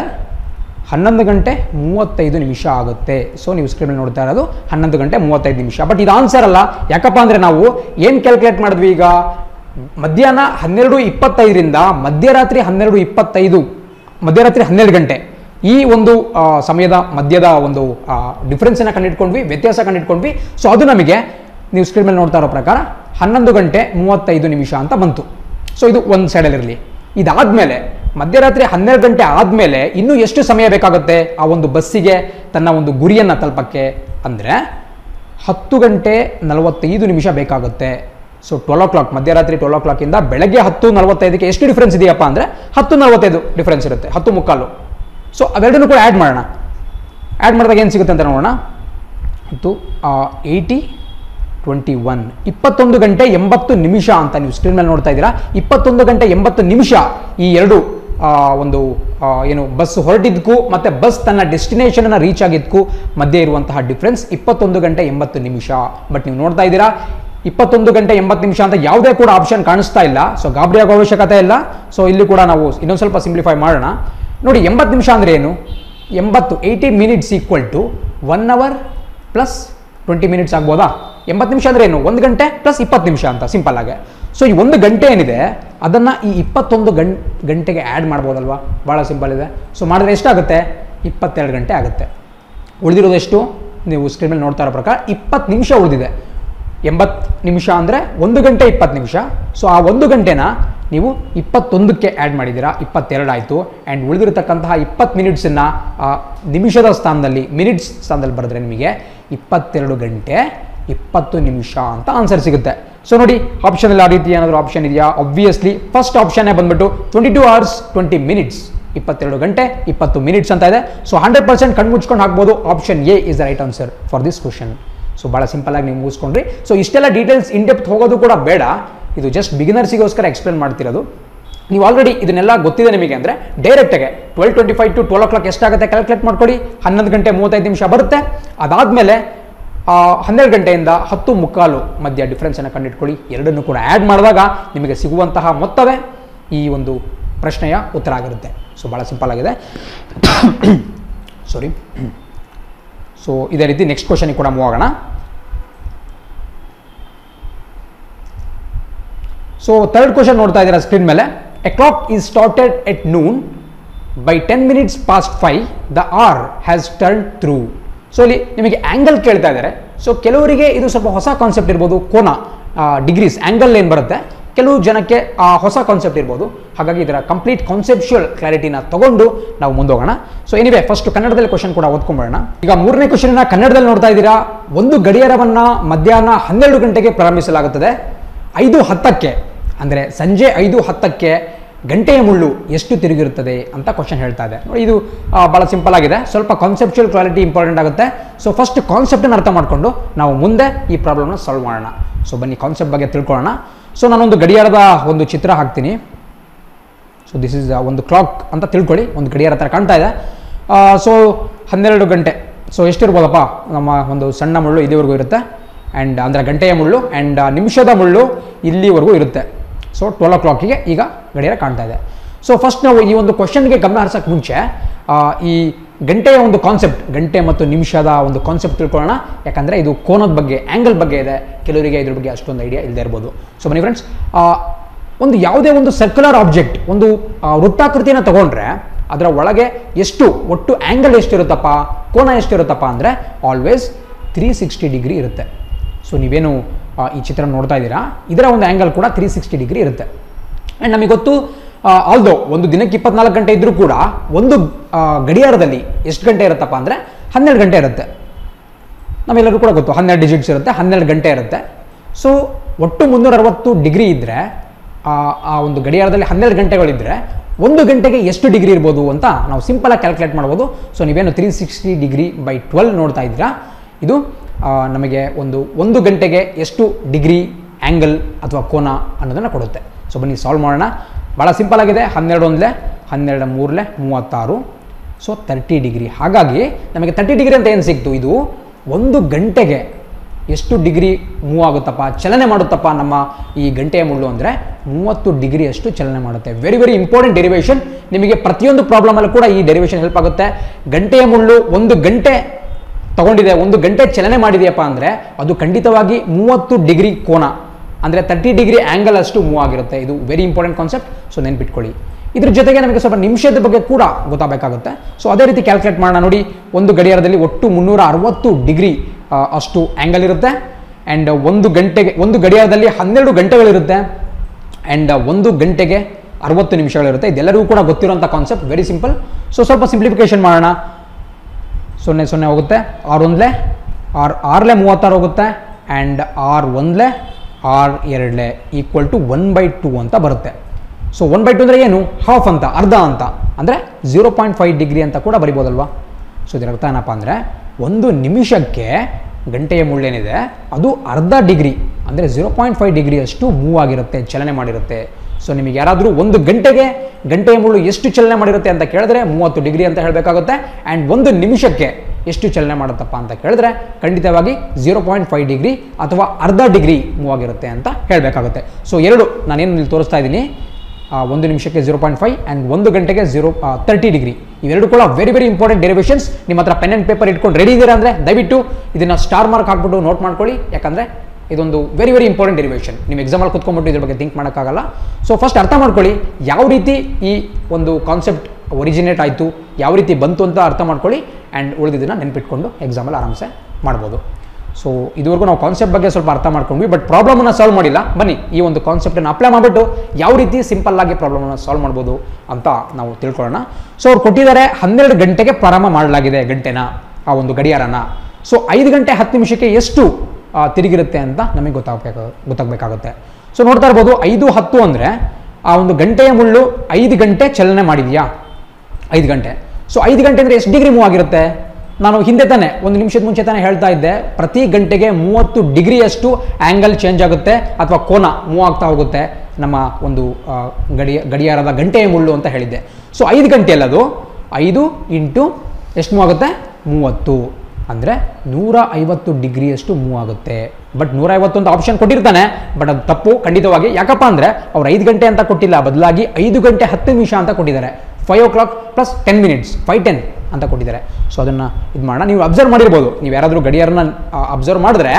ಹನ್ನೊಂದು ಗಂಟೆ ಮೂವತ್ತೈದು ನಿಮಿಷ ಆಗುತ್ತೆ. ಸೊ ನೀವು ಸ್ಕ್ರೀನಲ್ಲಿ ನೋಡ್ತಾ ಇರೋದು ಹನ್ನೊಂದು ಗಂಟೆ ಮೂವತ್ತೈದು ನಿಮಿಷ. ಬಟ್ ಇದು ಆನ್ಸರ್ ಅಲ್ಲ. ಯಾಕಪ್ಪ ಅಂದರೆ ನಾವು ಏನು ಕ್ಯಾಲ್ಕುಲೇಟ್ ಮಾಡಿದ್ವಿ ಈಗ? ಮಧ್ಯಾಹ್ನ ಹನ್ನೆರಡು ಇಪ್ಪತ್ತೈದರಿಂದ ಮಧ್ಯರಾತ್ರಿ ಹನ್ನೆರಡು ಇಪ್ಪತ್ತೈದು, ಮಧ್ಯರಾತ್ರಿ ಹನ್ನೆರಡು ಗಂಟೆ. ಈ ಒಂದು ಸಮಯದ ಮಧ್ಯದ ಒಂದು ಡಿಫ್ರೆನ್ಸನ್ನು ಕಂಡಿಟ್ಕೊಂಡ್ವಿ, ವ್ಯತ್ಯಾಸ ಕಂಡಿಟ್ಕೊಂಡ್ವಿ. ಸೊ ಅದು ನಮಗೆ ನೀವು ಸ್ಕ್ರೀನ್ ಮೇಲೆ ನೋಡ್ತಾ ಇರೋ ಪ್ರಕಾರ ಹನ್ನೊಂದು ಗಂಟೆ ಮೂವತ್ತೈದು ನಿಮಿಷ ಅಂತ ಬಂತು. ಸೊ ಇದು ಒಂದು ಸೈಡಲ್ಲಿರಲಿ ಇದಾದ್ಮೇಲೆ ಮಧ್ಯರಾತ್ರಿ ಹನ್ನೆರಡು ಗಂಟೆ ಆದಮೇಲೆ ಇನ್ನೂ ಎಷ್ಟು ಸಮಯ ಬೇಕಾಗುತ್ತೆ? ಆ ಒಂದು ಬಸ್ಸಿಗೆ ತನ್ನ ಒಂದು ಗುರಿಯನ್ನು ತಲುಪಕ್ಕೆ ಅಂದರೆ ಹತ್ತು ಗಂಟೆ ನಲವತ್ತೈದು ನಿಮಿಷ ಬೇಕಾಗುತ್ತೆ. ಸೊ ಟ್ವೆಲ್ ಓ ಕ್ಲಾಕ್ ಮಧ್ಯರಾತ್ರಿ ಟ್ವೆಲ್ ಓ ಕ್ಲಾಕಿಂದ ಬೆಳಗ್ಗೆ ಹತ್ತು ನಲವತ್ತೈದಕ್ಕೆ ಎಷ್ಟು ಡಿಫ್ರೆನ್ಸ್ ಇದೆಯಪ್ಪ ಅಂದರೆ ಹತ್ತು ನಲವತ್ತೈದು ಡಿಫ್ರೆನ್ಸ್ ಇರುತ್ತೆ, ಹತ್ತು ಮುಕ್ಕಾಲು. ಸೊ ಅವೆರಡನ್ನೂ ಕೂಡ ಆ್ಯಡ್ ಮಾಡೋಣ. ಆ್ಯಡ್ ಮಾಡಿದಾಗ ಏನು ಸಿಗುತ್ತೆ ಅಂತ ನೋಡೋಣ. ಮತ್ತು ಏಯ್ಟಿ ಟ್ವೆಂಟಿ ಒನ್ ಇಪ್ಪತ್ತೊಂದು ಗಂಟೆ ಎಂಬತ್ತು ನಿಮಿಷ ಅಂತ ನೀವು ಸ್ಕ್ರೀನ್ ಮೇಲೆ ನೋಡ್ತಾ ಇದ್ದೀರಾ. ಇಪ್ಪತ್ತೊಂದು ಗಂಟೆ ಎಂಬತ್ತು ನಿಮಿಷ ಈ ಎರಡು ಒಂದು ಏನು ಬಸ್ ಹೊರಟಿದ್ದಕ್ಕೂ ಮತ್ತು ಬಸ್ ತನ್ನ ಡೆಸ್ಟಿನೇಷನನ್ನು ರೀಚ್ ಆಗಿದ್ದಕ್ಕೂ ಮಧ್ಯೆ ಇರುವಂತಹ ಡಿಫ್ರೆನ್ಸ್ ಇಪ್ಪತ್ತೊಂದು ಗಂಟೆ ಎಂಬತ್ತು ನಿಮಿಷ. ಬಟ್ ನೀವು ನೋಡ್ತಾ ಇದ್ದೀರಾ, ಇಪ್ಪತ್ತೊಂದು ಗಂಟೆ ಎಂಬತ್ತು ನಿಮಿಷ ಅಂತ ಯಾವುದೇ ಕೂಡ ಆಪ್ಷನ್ ಕಾಣಿಸ್ತಾ ಇಲ್ಲ. ಸೊ ಗಾಬರಿ ಆಗೋ ಅವಶ್ಯಕತೆ ಇಲ್ಲ. ಸೊ ಇಲ್ಲಿ ಕೂಡ ನಾವು ಇನ್ನೊಂದು ಸ್ವಲ್ಪ ಸಿಂಪ್ಲಿಫೈ ಮಾಡೋಣ. ನೋಡಿ, ಎಂಬತ್ತು ನಿಮಿಷ ಅಂದರೆ ಏನು? ಎಂಬತ್ತು eighty minutes equal to one hour plus twenty minutes ಆಗ್ಬೋದಾ? ಎಂಬತ್ತು ನಿಮಿಷ ಅಂದರೆ ಏನು? ಒಂದು ಗಂಟೆ ಪ್ಲಸ್ ಇಪ್ಪತ್ತು ನಿಮಿಷ ಅಂತ ಸಿಂಪಲ್ ಆಗಿ. ಸೊ ಈ ಒಂದು ಗಂಟೆ ಏನಿದೆ, ಅದನ್ನು ಈ ಇಪ್ಪತ್ತೊಂದು ಗಂ, ಗಂಟೆಗೆ ಆ್ಯಡ್ ಮಾಡ್ಬೋದಲ್ವಾ? ಭಾಳ ಸಿಂಪಲ್ ಇದೆ. ಸೊ ಮಾಡಿದ್ರೆ ಎಷ್ಟಾಗುತ್ತೆ? ಇಪ್ಪತ್ತೆರಡು ಗಂಟೆ ಆಗುತ್ತೆ. ಉಳಿದಿರೋದು ಎಷ್ಟು? ನೀವು ಸ್ಕ್ರೀನ್ ಮೇಲೆ ನೋಡ್ತಾ ಇರೋ ಪ್ರಕಾರ ಇಪ್ಪತ್ತು ನಿಮಿಷ ಉಳಿದಿದೆ. ಎಂಬತ್ತು ನಿಮಿಷ ಅಂದರೆ ಒಂದು ಗಂಟೆ ಇಪ್ಪತ್ತು ನಿಮಿಷ. ಸೊ ಆ ಒಂದು ಗಂಟೆನ ನೀವು ಇಪ್ಪತ್ತೊಂದಕ್ಕೆ ಆ್ಯಡ್ ಮಾಡಿದ್ದೀರಾ? ಇಪ್ಪತ್ತೆರಡು ಆಯಿತು. ಆ್ಯಂಡ್ ಉಳಿದಿರತಕ್ಕಂತಹ ಇಪ್ಪತ್ತು ಮಿನಿಟ್ಸನ್ನು ನಿಮಿಷದ ಸ್ಥಾನದಲ್ಲಿ ಮಿನಿಟ್ಸ್ ಸ್ಥಾನದಲ್ಲಿ ಬರೆದ್ರೆ ನಿಮಗೆ ಇಪ್ಪತ್ತೆರಡು ಗಂಟೆ ಇಪ್ಪತ್ತು ನಿಮಿಷ ಅಂತ ಆನ್ಸರ್ ಸಿಗುತ್ತೆ. ಸೊ ನೋಡಿ ಆಪ್ಷನ್ ಎಲ್ಲ ಆ ರೀತಿ ಏನಾದರೂ ಆಪ್ಷನ್ ಇದೆಯಾ? ಆಬ್ವಿಯಸ್ಲಿ ಫಸ್ಟ್ ಆಪ್ಷನ್ನೇ ಬಂದ್ಬಿಟ್ಟು twenty two hours twenty minutes ಇಪ್ಪತ್ತೆರಡು ಗಂಟೆ, ಇಪ್ಪತ್ತು ಮಿನಿಟ್ಸ್ ಅಂತ ಇದೆ. ಸೊ ಹಂಡ್ರೆಡ್ ಪರ್ಸೆಂಟ್ ಕಣ್ಮುಚ್ಕೊಂಡು ಹಾಕ್ಬೋದು. Option A is the right answer for this question so ಭಾಳ ಸಿಂಪಲ್ ಆಗಿ ನೀವು ಮುಗಿಸ್ಕೊಂಡ್ರಿ. ಸೊ ಇಷ್ಟೆಲ್ಲ ಡೀಟೇಲ್ಸ್ ಇನ್ ಡೆಪ್ತ್ ಹೋಗೋದು ಕೂಡ ಬೇಡ. ಇದು ಜಸ್ಟ್ ಬಿಗಿನರ್ಸಿಗೋಸ್ಕರ ಎಕ್ಸ್ಪ್ಲೇನ್ ಮಾಡ್ತಿರೋದು. ನೀವು ಆಲ್ರೆಡಿ ಇದನ್ನೆಲ್ಲ ಗೊತ್ತಿದೆ ನಿಮಗೆ ಅಂದರೆ ಡೈರೆಕ್ಟಾಗಿ twelve twenty five to twelve o'clock ಎಷ್ಟಾಗುತ್ತೆ? ಕ್ಯಾಲ್ಕುಲೇಟ್ ಮಾಡ್ಕೊಳ್ಳಿ. ಹನ್ನೊಂದು ಗಂಟೆ ಮೂವತ್ತೈದು ನಿಮಿಷ ಬರುತ್ತೆ. ಅದಾದಮೇಲೆ ಹನ್ನೆರಡು ಗಂಟೆಯಿಂದ ಹತ್ತು ಮುಕ್ಕಾಲು ಮಧ್ಯ ಡಿಫ್ರೆನ್ಸನ್ನು ಕಂಡಿಟ್ಕೊಳ್ಳಿ. ಎರಡನ್ನು ಕೂಡ ಆ್ಯಡ್ ಮಾಡಿದಾಗ ನಿಮಗೆ ಸಿಗುವಂತಹ ಮೊತ್ತವೇ ಈ ಒಂದು ಪ್ರಶ್ನೆಯ ಉತ್ತರ ಆಗಿರುತ್ತೆ. ಸೊ ಭಾಳ ಸಿಂಪಲ್ ಆಗಿದೆ. ಸಾರಿ ಸೊ ಇದೇ ರೀತಿ ನೆಕ್ಸ್ಟ್ ಕ್ವಶನಿಗೆ ಕೂಡ ಮೂವ್ ಆಗೋಣ. ಸೊ ತರ್ಡ್ ಕ್ವಶನ್ ನೋಡ್ತಾ ಇದ್ದೀರಾ ಸ್ಕ್ರೀನ್ ಮೇಲೆ? A clock is started at noon by ten minutes past five the hour has turn through so ಅಲ್ಲಿ ನಿಮಗೆ ಆ್ಯಂಗಲ್ ಕೇಳ್ತಾ ಇದ್ದಾರೆ. ಸೊ ಕೆಲವರಿಗೆ ಇದು ಸ್ವಲ್ಪ ಹೊಸ ಕಾನ್ಸೆಪ್ಟ್ ಇರ್ಬೋದು, ಕೋನ ಡಿಗ್ರೀಸ್ ಆ್ಯಂಗಲ್ ಏನು ಬರುತ್ತೆ? ಕೆಲವು ಜನಕ್ಕೆ, ಆ, ಹೊಸ ಕಾನ್ಸೆಪ್ಟ್ ಇರ್ಬೋದು. ಹಾಗಾಗಿ ಇದರ ಕಂಪ್ಲೀಟ್ ಕಾನ್ಸೆಪ್ಷುಯಲ್ ಕ್ಲಾರಿಟಿನ ತಗೊಂಡು ನಾವು ಮುಂದೋಗೋಣ. ಸೊ ಎನಿವೆ ಫಸ್ಟ್ ಕನ್ನಡದಲ್ಲಿ ಕ್ವಶನ್ ಕೂಡ ಓದ್ಕೊಂಬೋಣ ಈಗ ಮೂರನೇ ಕ್ವಶನ್ನ ಕನ್ನಡದಲ್ಲಿ ನೋಡ್ತಾ ಇದ್ದೀರಾ? ಒಂದು ಗಡಿಯಾರವನ್ನು ಮಧ್ಯಾಹ್ನ ಹನ್ನೆರಡು ಗಂಟೆಗೆ ಪ್ರಾರಂಭಿಸಲಾಗುತ್ತದೆ. ಐದು ಹತ್ತಕ್ಕೆ, ಅಂದರೆ ಸಂಜೆ ಐದು ಹತ್ತಕ್ಕೆ ಗಂಟೆಯ ಮುಳ್ಳು ಎಷ್ಟು ತಿರುಗಿರುತ್ತದೆ ಅಂತ ಕ್ವಶನ್ ಹೇಳ್ತಾ ಇದೆ. ನೋಡಿ, ಇದು ಭಾಳ ಸಿಂಪಲ್ ಆಗಿದೆ. ಸ್ವಲ್ಪ ಕಾನ್ಸೆಪ್ಚುಯಲ್ ಕ್ವಾಲಿಟಿ ಇಂಪಾರ್ಟೆಂಟ್ ಆಗುತ್ತೆ. ಸೊ ಫಸ್ಟ್ ಕಾನ್ಸೆಪ್ಟನ್ನು ಅರ್ಥ ಮಾಡಿಕೊಂಡು ನಾವು ಮುಂದೆ ಈ ಪ್ರಾಬ್ಲಮ್ನ ಸಾಲ್ವ್ ಮಾಡೋಣ. ಸೊ ಬನ್ನಿ ಕಾನ್ಸೆಪ್ಟ್ ಬಗ್ಗೆ ತಿಳ್ಕೊಳ್ಳೋಣ. ಸೊ ನಾನೊಂದು ಗಡಿಯಾರದ ಒಂದು ಚಿತ್ರ ಹಾಕ್ತೀನಿ. ಸೊ ದಿಸ್ ಇಸ್ ಒಂದು ಕ್ಲಾಕ್ ಅಂತ ತಿಳ್ಕೊಳ್ಳಿ. ಒಂದು ಗಡಿಯಾರ ಥರ ಕಾಣ್ತಾ ಇದೆ. ಸೊ ಹನ್ನೆರಡು ಗಂಟೆ. ಸೊ ಎಷ್ಟಿರ್ಬೋದಪ್ಪ? ನಮ್ಮ ಒಂದು ಸಣ್ಣ ಮುಳ್ಳು ಇಲ್ಲಿವರೆಗೂ ಇರುತ್ತೆ. ಆ್ಯಂಡ್ ಅಂದರೆ ಗಂಟೆಯ ಮುಳ್ಳು. ಆ್ಯಂಡ್ ನಿಮಿಷದ ಮುಳ್ಳು ಇಲ್ಲಿವರೆಗೂ ಇರುತ್ತೆ. ಸೊ ಟ್ವೆಲ್ ಓ ಕ್ಲಾಕಿಗೆ ಈಗ ಗಡಿಯಾರ ಕಾಣ್ತಾ ಇದೆ. ಸೊ ಫಸ್ಟ್ ನಾವು ಈ ಒಂದು ಕ್ವಶನ್ಗೆ ಗಮನ ಹರಿಸೋಕ್ಕೆ ಮುಂಚೆ ಈ ಗಂಟೆಯ ಒಂದು ಕಾನ್ಸೆಪ್ಟ್ ಗಂಟೆ ಮತ್ತು ನಿಮಿಷದ ಒಂದು ಕಾನ್ಸೆಪ್ಟ್ ತಿಳ್ಕೊಳ್ಳೋಣ. ಯಾಕಂದರೆ ಇದು ಕೋನದ ಬಗ್ಗೆ ಆ್ಯಂಗಲ್ ಬಗ್ಗೆ ಇದೆ. ಕೆಲವರಿಗೆ ಇದ್ರ ಬಗ್ಗೆ ಅಷ್ಟೊಂದು ಐಡಿಯಾ ಇಲ್ಲದೆ ಇರ್ಬೋದು. ಸೊ ಮನಿ ಫ್ರೆಂಡ್ಸ್ ಒಂದು ಯಾವುದೇ ಒಂದು ಸರ್ಕ್ಯುಲರ್ ಆಬ್ಜೆಕ್ಟ್ ಒಂದು ವೃತ್ತಾಕೃತಿಯನ್ನು ವೃತ್ತಾಕೃತಿನ ತಗೊಂಡ್ರೆ, ಅದರ ಒಳಗೆ ಎಷ್ಟು ಒಟ್ಟು ಆ್ಯಂಗಲ್ ಎಷ್ಟಿರುತ್ತಪ್ಪ, ಕೋನ ಎಷ್ಟಿರುತ್ತಪ್ಪ ಅಂದರೆ ಆಲ್ವೇಸ್ ತ್ರೀ ಸಿಕ್ಸ್ಟಿ ಡಿಗ್ರಿ ಇರುತ್ತೆ. ಸೊ ನೀವೇನು ಈ ಚಿತ್ರ ನೋಡ್ತಾ ಇದ್ದೀರಾ? ಇದರ ಒಂದು ಆ್ಯಂಗಲ್ ಕೂಡ ತ್ರೀ ಸಿಕ್ಸ್ಟಿ ಡಿಗ್ರಿ ಇರುತ್ತೆ. ಆ್ಯಂಡ್ ನಮಗೆ ಗೊತ್ತು ಆಲ್ದೋ ಒಂದು ದಿನಕ್ಕೆ ಇಪ್ಪತ್ನಾಲ್ಕು ಗಂಟೆ ಇದ್ದರೂ ಕೂಡ ಒಂದು ಗಡಿಯಾರದಲ್ಲಿ ಎಷ್ಟು ಗಂಟೆ ಇರುತ್ತಪ್ಪ ಅಂದರೆ ಹನ್ನೆರಡು ಗಂಟೆ ಇರುತ್ತೆ. ನಮ್ಮೆಲ್ಲರೂ ಕೂಡ ಗೊತ್ತು, ಹನ್ನೆರಡು ಡಿಜಿಟ್ಸ್ ಇರುತ್ತೆ, ಹನ್ನೆರಡು ಗಂಟೆ ಇರುತ್ತೆ. ಸೊ ಒಟ್ಟು ಮುನ್ನೂರ ಅರವತ್ತು ಡಿಗ್ರಿ ಇದ್ದರೆ ಆ ಒಂದು ಗಡಿಯಾರದಲ್ಲಿ ಹನ್ನೆರಡು ಗಂಟೆಗಳಿದ್ದರೆ ಒಂದು ಗಂಟೆಗೆ ಎಷ್ಟು ಡಿಗ್ರಿ ಇರ್ಬೋದು ಅಂತ ನಾವು ಸಿಂಪಲಾಗಿ ಕ್ಯಾಲ್ಕುಲೇಟ್ ಮಾಡ್ಬೋದು. ಸೊ ನೀವೇನು three sixty degree by twelve ನೋಡ್ತಾ ಇದ್ದೀರಾ? ಇದು ನಮಗೆ ಒಂದು ಒಂದು ಗಂಟೆಗೆ ಎಷ್ಟು ಡಿಗ್ರಿ ಆ್ಯಂಗಲ್ ಅಥವಾ ಕೋನ ಅನ್ನೋದನ್ನು ಕೊಡುತ್ತೆ. ಸೊ ಬನ್ನಿ ಸಾಲ್ವ್ ಮಾಡೋಣ. ಭಾಳ ಸಿಂಪಲ್ ಆಗಿದೆ. ಹನ್ನೆರಡು ಒಂದಲೇ, ಹನ್ನೆರಡು ಮೂರಲೆ, ಮೂವತ್ತಾರು. ಸೊ ತರ್ಟಿ ಡಿಗ್ರಿ ಹಾಗಾಗಿ ನಮಗೆ ತರ್ಟಿ ಡಿಗ್ರಿ ಅಂತ ಏನು ಸಿಕ್ತು? ಇದು ಒಂದು ಗಂಟೆಗೆ ಎಷ್ಟು ಡಿಗ್ರಿ ಮೂವ್ ಆಗುತ್ತಪ್ಪ, ಚಲನೆ ಮಾಡುತ್ತಪ್ಪ ನಮ್ಮ ಈ ಗಂಟೆಯ ಮುಳ್ಳು ಅಂದರೆ ಮೂವತ್ತು ಡಿಗ್ರಿ ಅಷ್ಟು ಚಲನೆ ಮಾಡುತ್ತೆ. ವೆರಿ ವೆರಿ ಇಂಪಾರ್ಟೆಂಟ್ ಡೆರಿವೇಷನ್ ನಿಮಗೆ ಪ್ರತಿಯೊಂದು ಪ್ರಾಬ್ಲಮಲ್ಲೂ ಕೂಡ ಈ ಡೆರಿವೇಷನ್ ಹೆಲ್ಪ್ ಆಗುತ್ತೆ. ಗಂಟೆಯ ಮುಳ್ಳು ಒಂದು ಗಂಟೆ ತಗೊಂಡಿದೆ, ಒಂದು ಗಂಟೆ ಚಲನೆ ಮಾಡಿದೆಯಪ್ಪ ಅಂದರೆ ಅದು ಖಂಡಿತವಾಗಿ ಮೂವತ್ತು ಡಿಗ್ರಿ ಕೋನ. ಅಂದರೆ ತರ್ಟಿ ಡಿಗ್ರಿ ಆ್ಯಂಗಲ್ ಅಷ್ಟು ಮೂವ್ ಆಗಿರುತ್ತೆ. ಇದು ವೆರಿ ಇಂಪಾರ್ಟೆಂಟ್ ಕಾನ್ಸೆಪ್ಟ್ ಸೊ ನೆನ್ಪಿಟ್ಕೊಳ್ಳಿ. ಇದ್ರ ಜೊತೆಗೆ ನಮಗೆ ಸ್ವಲ್ಪ ನಿಮಿಷದ ಬಗ್ಗೆ ಕೂಡ ಗೊತ್ತಾಗಬೇಕಾಗುತ್ತೆ. ಸೊ ಅದೇ ರೀತಿ ಕ್ಯಾಲ್ಕುಲೇಟ್ ಮಾಡೋಣ ನೋಡಿ. ಒಂದು ಗಡಿಯಾರದಲ್ಲಿ ಒಟ್ಟು ಮುನ್ನೂರ ಅರವತ್ತು ಡಿಗ್ರಿ ಅಷ್ಟು ಆ್ಯಂಗಲ್ ಇರುತ್ತೆ. ಆ್ಯಂಡ್ ಒಂದು ಗಂಟೆಗೆ, ಒಂದು ಗಡಿಯಾರದಲ್ಲಿ ಹನ್ನೆರಡು ಗಂಟೆಗಳಿರುತ್ತೆ. ಆ್ಯಂಡ್ ಒಂದು ಗಂಟೆಗೆ ಅರವತ್ತು ನಿಮಿಷಗಳಿರುತ್ತೆ. ಇದೆಲ್ಲರಿಗೂ ಕೂಡ ಗೊತ್ತಿರುವಂಥ ಕಾನ್ಸೆಪ್ಟ್ ವೆರಿ ಸಿಂಪಲ್ ಸೊ ಸ್ವಲ್ಪ ಸಿಂಪ್ಲಿಫಿಕೇಶನ್ ಮಾಡೋಣ. ಸೊನ್ನೆ ಸೊನ್ನೆ ಹೋಗುತ್ತೆ. ಆರು ಒಂದಲೇ, ಆರ್, ಆರ್ಲೆ ಮೂವತ್ತಾರು ಹೋಗುತ್ತೆ. ಆ್ಯಂಡ್ ಆರ್ ಒಂದಲೇ ಆರ್ ಎರಡಲೆ equal to one by two ಅಂತ ಬರುತ್ತೆ. ಸೊ ಒನ್ ಬೈ ಟು ಅಂದರೆ ಏನು? ಹಾಫ್ ಅಂತ, ಅರ್ಧ ಅಂತ. ಅಂದರೆ ಝೀರೋ ಪಾಯಿಂಟ್ ಫೈವ್ ಡಿಗ್ರಿ ಅಂತ ಕೂಡ ಬರಿಬೋದಲ್ವಾ? ಸೊ ಇದರ ಅರ್ಥ ಏನಪ್ಪ ಅಂದರೆ ಒಂದು ನಿಮಿಷಕ್ಕೆ ಗಂಟೆಯ ಮುಳ್ಳೇನಿದೆ ಅದು ಅರ್ಧ ಡಿಗ್ರಿ ಅಂದರೆ ಝೀರೋ ಪಾಯಿಂಟ್ ಫೈವ್ ಡಿಗ್ರಿ ಅಷ್ಟು ಮೂವ್ ಆಗಿರುತ್ತೆ, ಚಲನೆ ಮಾಡಿರುತ್ತೆ. ಸೊ ನಿಮಗೆ ಯಾರಾದರೂ ಒಂದು ಗಂಟೆಗೆ ಗಂಟೆಯ ಮುಳ್ಳು ಎಷ್ಟು ಚಲನೆ ಮಾಡಿರುತ್ತೆ ಅಂತ ಕೇಳಿದ್ರೆ ಮೂವತ್ತು ಡಿಗ್ರಿ ಅಂತ ಹೇಳಬೇಕಾಗುತ್ತೆ. ಆ್ಯಂಡ್ ಒಂದು ನಿಮಿಷಕ್ಕೆ ಎಷ್ಟು ಚಲನೆ ಮಾಡುತ್ತಪ್ಪ ಅಂತ ಕೇಳಿದ್ರೆ ಖಂಡಿತವಾಗಿ ಝೀರೋ ಪಾಯಿಂಟ್ ಫೈವ್ ಡಿಗ್ರಿ ಅಥವಾ ಅರ್ಧ ಡಿಗ್ರಿ ಮೂವ್ ಆಗಿರುತ್ತೆ ಅಂತ ಹೇಳಬೇಕಾಗುತ್ತೆ. ಸೊ ಎರಡು ನಾನೇನು ಇಲ್ಲಿ ತೋರಿಸ್ತಾ ಇದ್ದೀನಿ. ಒಂದು ನಿಮಿಷಕ್ಕೆ ಝೀರೋ ಪಾಯಿಂಟ್ ಫೈವ್ ಆ್ಯಂಡ್ ಒಂದು ಗಂಟೆಗೆ ಝೀರೋ ತರ್ಟಿ ಡಿಗ್ರಿ ಇವೆರಡು ಕೂಡ ವೆರಿ ವೆರಿ ಇಂಪಾರ್ಟೆಂಟ್ ಡೆರಿವೇಷನ್ಸ್ ನಿಮ್ಮ ಹತ್ರ ಪೆನ್ ಆ್ಯಂಡ್ ಪೇಪರ್ ಇಟ್ಕೊಂಡು ರೆಡಿ ಇದ್ದೀರಾ ಅಂದರೆ ದಯವಿಟ್ಟು ಇದನ್ನು ಸ್ಟಾರ್ ಮಾರ್ಕ್ ಹಾಕ್ಬಿಟ್ಟು ನೋಟ್ ಮಾಡ್ಕೊಳ್ಳಿ. ಯಾಕಂದರೆ ಇದೊಂದು ವೆರಿ ವೆರಿ ಇಂಪಾರ್ಟೆಂಟ್ ಡೆರಿವೇಷನ್ ನಿಮ್ಮ ಎಕ್ಸಾಮಲ್ಲಿ ಕುತ್ಕೊಂಡ್ಬಿಟ್ಟು ಇದ್ರ ಬಗ್ಗೆ ಥಿಂಕ್ ಮಾಡೋಕ್ಕಾಗಲ್ಲ. ಸೊ ಫಸ್ಟ್ ಅರ್ಥ ಮಾಡ್ಕೊಳ್ಳಿ ಯಾವ ರೀತಿ ಈ ಒಂದು ಕಾನ್ಸೆಪ್ಟ್ ಒರಿಜಿನೇಟ್ ಆಯಿತು, ಯಾವ ರೀತಿ ಬಂತು ಅಂತ ಅರ್ಥ ಮಾಡ್ಕೊಳ್ಳಿ ಆ್ಯಂಡ್ ಉಳಿದಿದ್ದನ್ನು ನೆನ್ಪಿಟ್ಕೊಂಡು ಎಕ್ಸಾಮಲ್ಲಿ ಆರಾಮ್ಸೆ ಮಾಡ್ಬೋದು. ಸೊ ಇದುವರೆಗೂ ನಾವು ಕಾನ್ಸೆಪ್ಟ್ ಬಗ್ಗೆ ಸ್ವಲ್ಪ ಅರ್ಥ ಮಾಡ್ಕೊಂಡ್ವಿ ಬಟ್ ಪ್ರಾಬ್ಲಮನ್ನು ಸಾಲ್ವ್ ಮಾಡಿಲ್ಲ. ಬನ್ನಿ, ಈ ಒಂದು ಕಾನ್ಸೆಪ್ಟನ್ನು ಅಪ್ಲೈ ಮಾಡಿಬಿಟ್ಟು ಯಾವ ರೀತಿ ಸಿಂಪಲ್ ಆಗಿ ಪ್ರಾಬ್ಲಮನ್ನು ಸಾಲ್ವ್ ಮಾಡ್ಬೋದು ಅಂತ ನಾವು ತಿಳ್ಕೊಳ್ಳೋಣ. ಸೊ ಅವ್ರು ಕೊಟ್ಟಿದ್ದಾರೆ, ಹನ್ನೆರಡು ಗಂಟೆಗೆ ಪ್ರಾರಂಭ ಮಾಡಲಾಗಿದೆ ಗಂಟೆನ, ಆ ಒಂದು ಗಡಿಯಾರನ. ಸೊ ಐದು ಗಂಟೆ ಹತ್ತು ನಿಮಿಷಕ್ಕೆ ಎಷ್ಟು ತಿರುಗಿರುತ್ತೆ ಅಂತ ನಮಗೆ ಗೊತ್ತಾಗಬೇಕು, ಗೊತ್ತಾಗಬೇಕಾಗುತ್ತೆ. ಸೊ ನೋಡ್ತಾ ಇರ್ಬೋದು, ಐದು ಹತ್ತು ಅಂದರೆ ಆ ಒಂದು ಗಂಟೆಯ ಮುಳ್ಳು ಐದು ಗಂಟೆ ಚಲನೆ ಮಾಡಿದೆಯಾ? ಐದು ಗಂಟೆ. ಸೊ ಐದು ಗಂಟೆ ಅಂದರೆ ಎಷ್ಟು ಡಿಗ್ರಿ ಮೂವ್ ಆಗಿರುತ್ತೆ? ನಾನು ಹಿಂದೆ ತಾನೆ, ಒಂದು ನಿಮಿಷದ ಮುಂಚೆ ತಾನೇ ಹೇಳ್ತಾ ಇದ್ದೆ, ಪ್ರತಿ ಗಂಟೆಗೆ ಮೂವತ್ತು ಡಿಗ್ರಿಯಷ್ಟು ಆ್ಯಂಗಲ್ ಚೇಂಜ್ ಆಗುತ್ತೆ ಅಥವಾ ಕೋನ ಮೂವ್ ಆಗ್ತಾ ಹೋಗುತ್ತೆ ನಮ್ಮ ಒಂದು ಗಡಿಯ, ಗಡಿಯಾರದ ಗಂಟೆಯ ಮುಳ್ಳು ಅಂತ ಹೇಳಿದ್ದೆ. ಸೊ ಐದು ಗಂಟೆ ಅಲ್ಲದು ಐದು ಇಂಟು ಎಷ್ಟು ಮೂವ್ ಆಗುತ್ತೆ? ಮೂವತ್ತು. ಅಂದರೆ ನೂರ ಐವತ್ತು ಡಿಗ್ರಿಯಷ್ಟು ಮೂವ್ ಆಗುತ್ತೆ. ಬಟ್ ನೂರ ಐವತ್ತೊಂದು ಆಪ್ಷನ್ ಕೊಟ್ಟಿರ್ತಾನೆ ಬಟ್ ಅದು ತಪ್ಪು ಖಂಡಿತವಾಗಿ. ಯಾಕಪ್ಪ ಅಂದರೆ ಅವ್ರು ಐದು ಗಂಟೆ ಅಂತ ಕೊಟ್ಟಿಲ್ಲ, ಬದಲಾಗಿ ಐದು ಗಂಟೆ ಹತ್ತು ನಿಮಿಷ ಅಂತ ಕೊಟ್ಟಿದ್ದಾರೆ. Five o'clock plus ten minutes five ten ಅಂತ ಕೊಟ್ಟಿದ್ದಾರೆ. ಸೊ ಅದನ್ನು ಇದು ಮಾಡೋಣ. ನೀವು ಅಬ್ಸರ್ವ್ ಮಾಡಿರ್ಬೋದು. ನೀವು ಯಾರಾದರೂ ಗಡಿಯಾರನ ಅಬ್ಸರ್ವ್ ಮಾಡಿದ್ರೆ